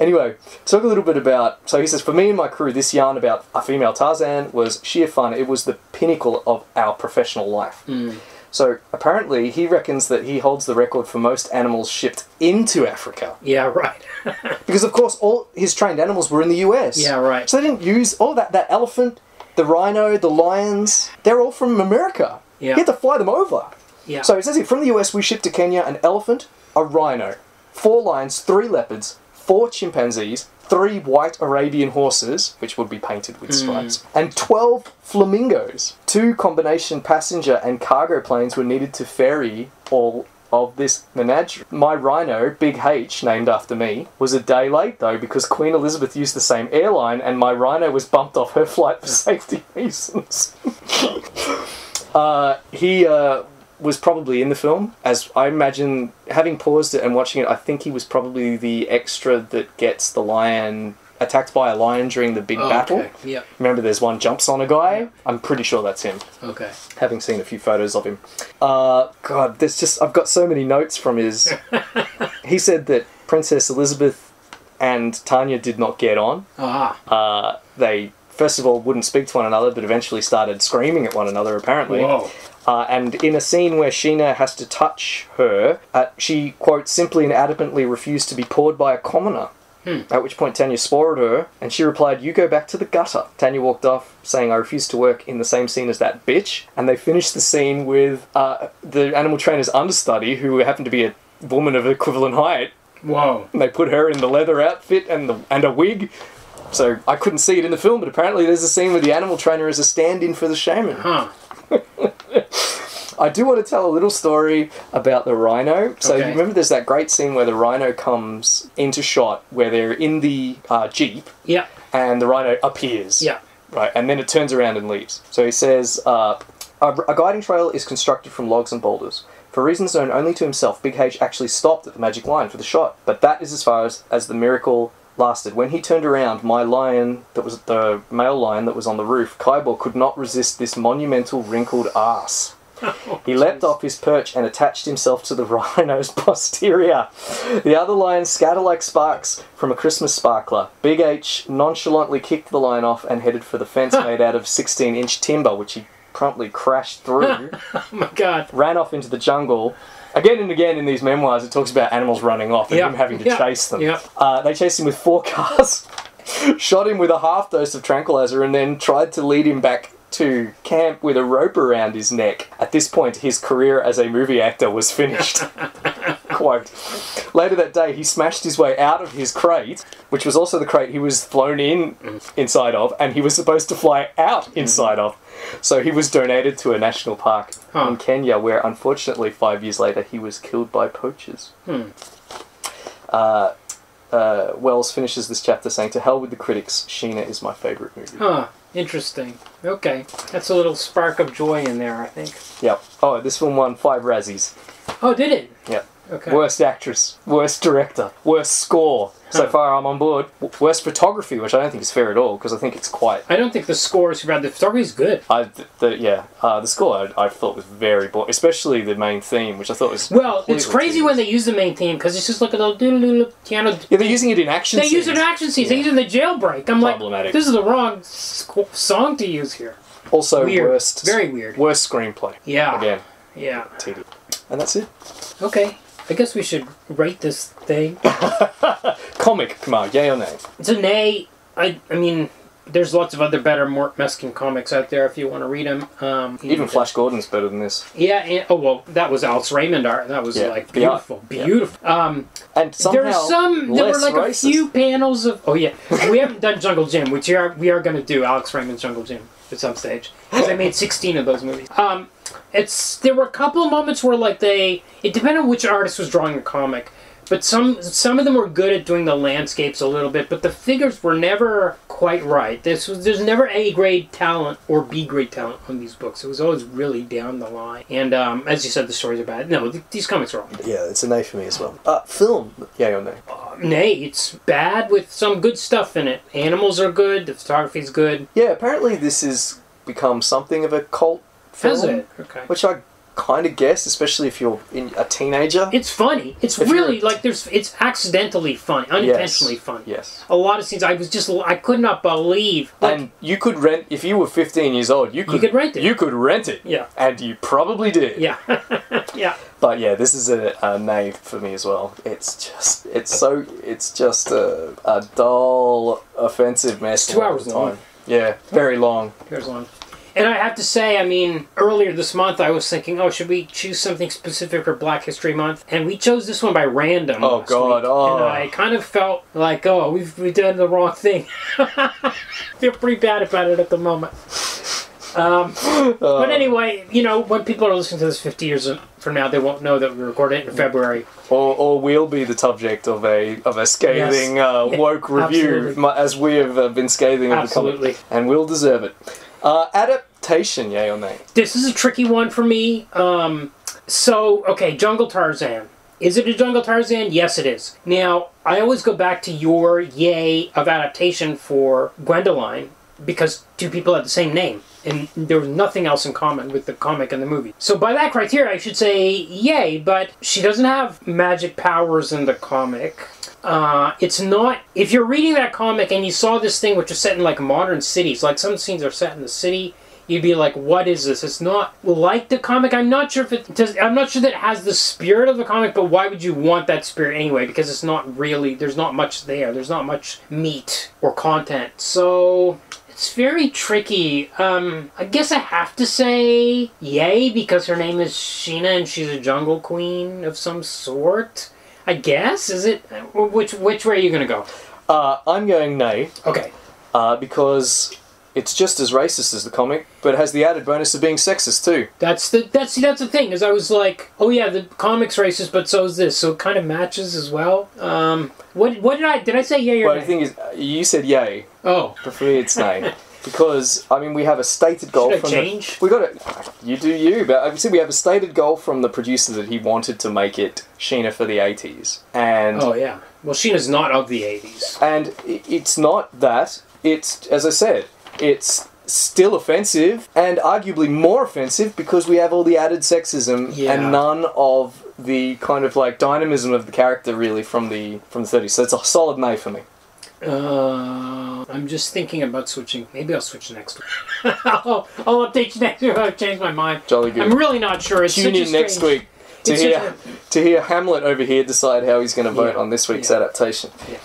Anyway, talk a little bit about. So he says, for me and my crew, this yarn about a female Tarzan was sheer fun. It was the pinnacle of our professional life. Hmm. So apparently, he reckons that he holds the record for most animals shipped into Africa. yeah. Right. Because of course, all his trained animals were in the US. Yeah. Right. So they didn't use all that. That elephant, the rhino, the lions. They're all from America. Yeah. He had to fly them over. Yeah. So it says here from the US, we shipped to Kenya an elephant, a rhino, four lions, three leopards, four chimpanzees, three white Arabian horses, which would be painted with stripes, and 12 flamingos. Two combination passenger and cargo planes were needed to ferry all of this menagerie. My rhino, Big H, named after me, was a day late though because Queen Elizabeth used the same airline and my rhino was bumped off her flight for safety reasons. Uh, he uh, was probably in the film, as I imagine, having paused it and watching it, I think he was probably the extra that gets the lion attacked by a lion during the big Oh, battle. okay. Yeah. Remember, there's one jumps on a guy. I'm pretty sure that's him. Okay. Having seen a few photos of him. Uh, God, there's just I've got so many notes from his. he said that Princess Elizabeth and Tanya did not get on. Ah. Uh, they first of all wouldn't speak to one another, but eventually started screaming at one another. Apparently, Whoa. Uh, and in a scene where Sheena has to touch her, uh, she quote simply and adamantly refused to be pawed by a commoner. At which point Tanya swore at her, and she replied, "You go back to the gutter." Tanya walked off, saying, "I refuse to work in the same scene as that bitch." And they finished the scene with uh, the animal trainer's understudy, who happened to be a woman of equivalent height, Whoa. and they put her in the leather outfit and the and a wig. So I couldn't see it in the film, but apparently there's a scene where the animal trainer is a stand-in for the shaman. Huh. I do want to tell a little story about the rhino. So Okay. you remember there's that great scene where the rhino comes into shot, where they're in the uh, jeep, Yeah. and the rhino appears. Yeah. Right, and then it turns around and leaves. So he says, uh, a, a guiding trail is constructed from logs and boulders. For reasons known only to himself, Big H actually stopped at the magic line for the shot, but that is as far as, as the miracle lasted. When he turned around, my lion, that was the male lion that was on the roof, Kybor could not resist this monumental wrinkled ass. He leapt off his perch and attached himself to the rhino's posterior. The other lions scatter like sparks from a Christmas sparkler. Big H nonchalantly kicked the lion off and headed for the fence made out of 16 inch timber, which he promptly crashed through, Oh my god. ran off into the jungle. Again and again in these memoirs, it talks about animals running off and Yeah, him having to yeah, chase them. yeah. Uh, they chased him with four cars, shot him with a half dose of tranquilizer, and then tried to lead him back to camp with a rope around his neck. At this point, his career as a movie actor was finished. Quote. Later that day, he smashed his way out of his crate, which was also the crate he was flown in inside of, and he was supposed to fly out inside of. So he was donated to a national park Huh. in Kenya, where unfortunately, five years later, he was killed by poachers. Uh, uh, Wells finishes this chapter saying, "To hell with the critics. Sheena is my favorite movie." Huh. Interesting. Okay. That's a little spark of joy in there, I think. Yep. Oh, this film won five Razzies. Oh, did it? Yep. Okay. Worst actress, worst director, worst score. So Huh. far, I'm on board. Worst photography, which I don't think is fair at all, because I think it's quite. I don't think the score is bad. The photography is good. I, th- the, yeah, uh, the score I, I thought was very boring, especially the main theme, which I thought was. Well, it's crazy when they use the main theme because it's just like a little doodle piano. Yeah, they're using it in action. They use it in action scenes. They Yeah. use it in the jailbreak. I'm Problematic. like, this is the wrong song to use here. Also, Weird. worst. Very weird. Worst screenplay. Yeah. Again, Yeah. tedious. And that's it. Okay. I guess we should rate this thing. Comic, come on, yay or nay? It's an I mean, there's lots of other better Mort Meskin comics out there if you want to read them. Um, Even Flash Gordon's better than this. Yeah. And, oh well, that was Alex Raymond art. That was Yeah, like art. beautiful, Yeah. beautiful. Um, And somehow there are some. There were like racist. a few panels of. Oh yeah, we haven't done Jungle Jim, which we are we are going to do Alex Raymond's Jungle Jim at some stage because I made 16 of those movies. Um, it's there were a couple of moments where like they it depended on which artist was drawing the comic. But some some of them were good at doing the landscapes a little bit, but the figures were never quite right. This was there's never A grade talent or B grade talent on these books. It was always really down the line. And um, as you said, the stories are bad. No, th- these comics are all Yeah, it's a nay for me as well. Uh, film, yay or nay? Nay, it's bad with some good stuff in it. Animals are good, the photography's good. Yeah, apparently this has become something of a cult film. Okay. Which I kind of guess, especially if you're in a teenager. It's funny. It's If really like there's. It's accidentally funny, unintentionally funny. Yes. A lot of scenes, I was just, I could not believe. Like, And you could rent if you were 15 years old. You could, you could rent it. You could rent it. Yeah. And you probably did. yeah, yeah. But yeah, this is a, a nay for me as well. It's just, it's so, it's just a, a dull, offensive mess. two lot of hours long. Yeah, very long. Here's one. And I have to say, I mean, earlier this month I was thinking, oh, should we choose something specific for Black History Month? And we chose this one by random. Oh, God, week. oh. And I kind of felt like, oh, we've, we've done the wrong thing. feel pretty bad about it at the moment. Um, Uh, but anyway, you know, when people are listening to this 50 years from now, they won't know that we recorded it in February. Or, or we'll be the subject of a of a scathing Yes. uh, woke review, Absolutely. as we have uh, been scathing of the Absolutely. and we'll deserve it. Uh, adaptation, yay or nay? This is a tricky one for me. Um, so, okay, Jungle Tarzan. Is it a Jungle Tarzan? Yes, it is. Now, I always go back to your yay of adaptation for Gwendoline because two people had the same name and there was nothing else in common with the comic and the movie. So, by that criteria, I should say yay, but she doesn't have magic powers in the comic. Uh, it's not. If you're reading that comic and you saw this thing which is set in like modern cities, like some scenes are set in the city, you'd be like, "What is this?" It's not like the comic. I'm not sure if it does. I'm not sure that it has the spirit of the comic, but why would you want that spirit anyway? Because it's not really. There's not much there. There's not much meat or content. So it's very tricky. Um, I guess I have to say yay because her name is Sheena and she's a jungle queen of some sort. I guess is it which which way are you gonna go? Uh, I'm going nay Okay. uh, because it's just as racist as the comic, but it has the added bonus of being sexist too. That's the that's that's the thing is I was like, oh yeah, the comics racist, but so is this, so it kind of matches as well. Um, what what did I did I say yay or Well, the thing is, you said yay, Oh, but for me it's nay. Because I mean, we have a stated goal Should from change? the. We got it. You do you, but I see we have a stated goal from the producer that he wanted to make it Sheena for the '80s, and oh yeah. Well, Sheena's not of the 80s. And it's not that. It's, as I said, it's still offensive and arguably more offensive because we have all the added sexism Yeah. and none of the kind of like dynamism of the character really from the from the 30s. So it's a solid nay for me. Uh, I'm just thinking about switching. Maybe I'll switch next week. I'll, I'll update you next week I've changed my mind. Jolly good. I'm really not sure. It's Tune in next week to it's hear a- to hear Hamlet over here decide how he's going to vote Yeah. on this week's Yeah. adaptation. Yeah.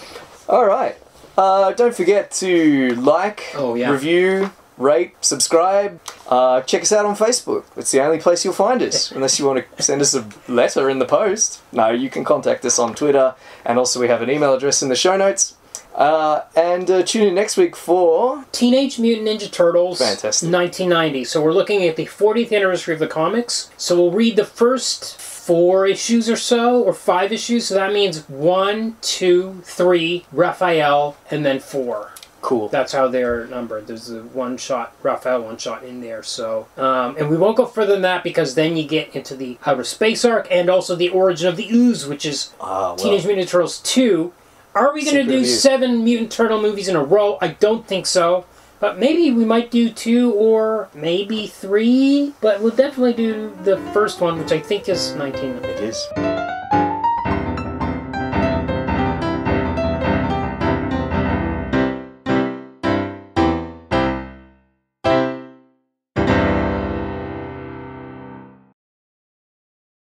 All right. Uh, don't forget to like, Oh, review, rate, subscribe. Uh, check us out on Facebook. It's the only place you'll find us, unless you want to send us a letter in the post. No, you can contact us on Twitter, and also we have an email address in the show notes. Uh, and uh, tune in next week for Teenage Mutant Ninja Turtles, Fantastic. 1990. So we're looking at the 40th anniversary of the comics. So we'll read the first four issues or so, or five issues. So that means one, two, three, Raphael, and then four. cool. That's how they're numbered. There's a one shot, Raphael one shot in there. So, um, and we won't go further than that because then you get into the outer space arc and also the origin of the ooze, which is Ah, well. Teenage Mutant Ninja Turtles 2. Are we going to do you. seven Mutant Turtle movies in a row? I don't think so. But maybe we might do two or maybe three. But we'll definitely do the first one, which I think is 19. It is.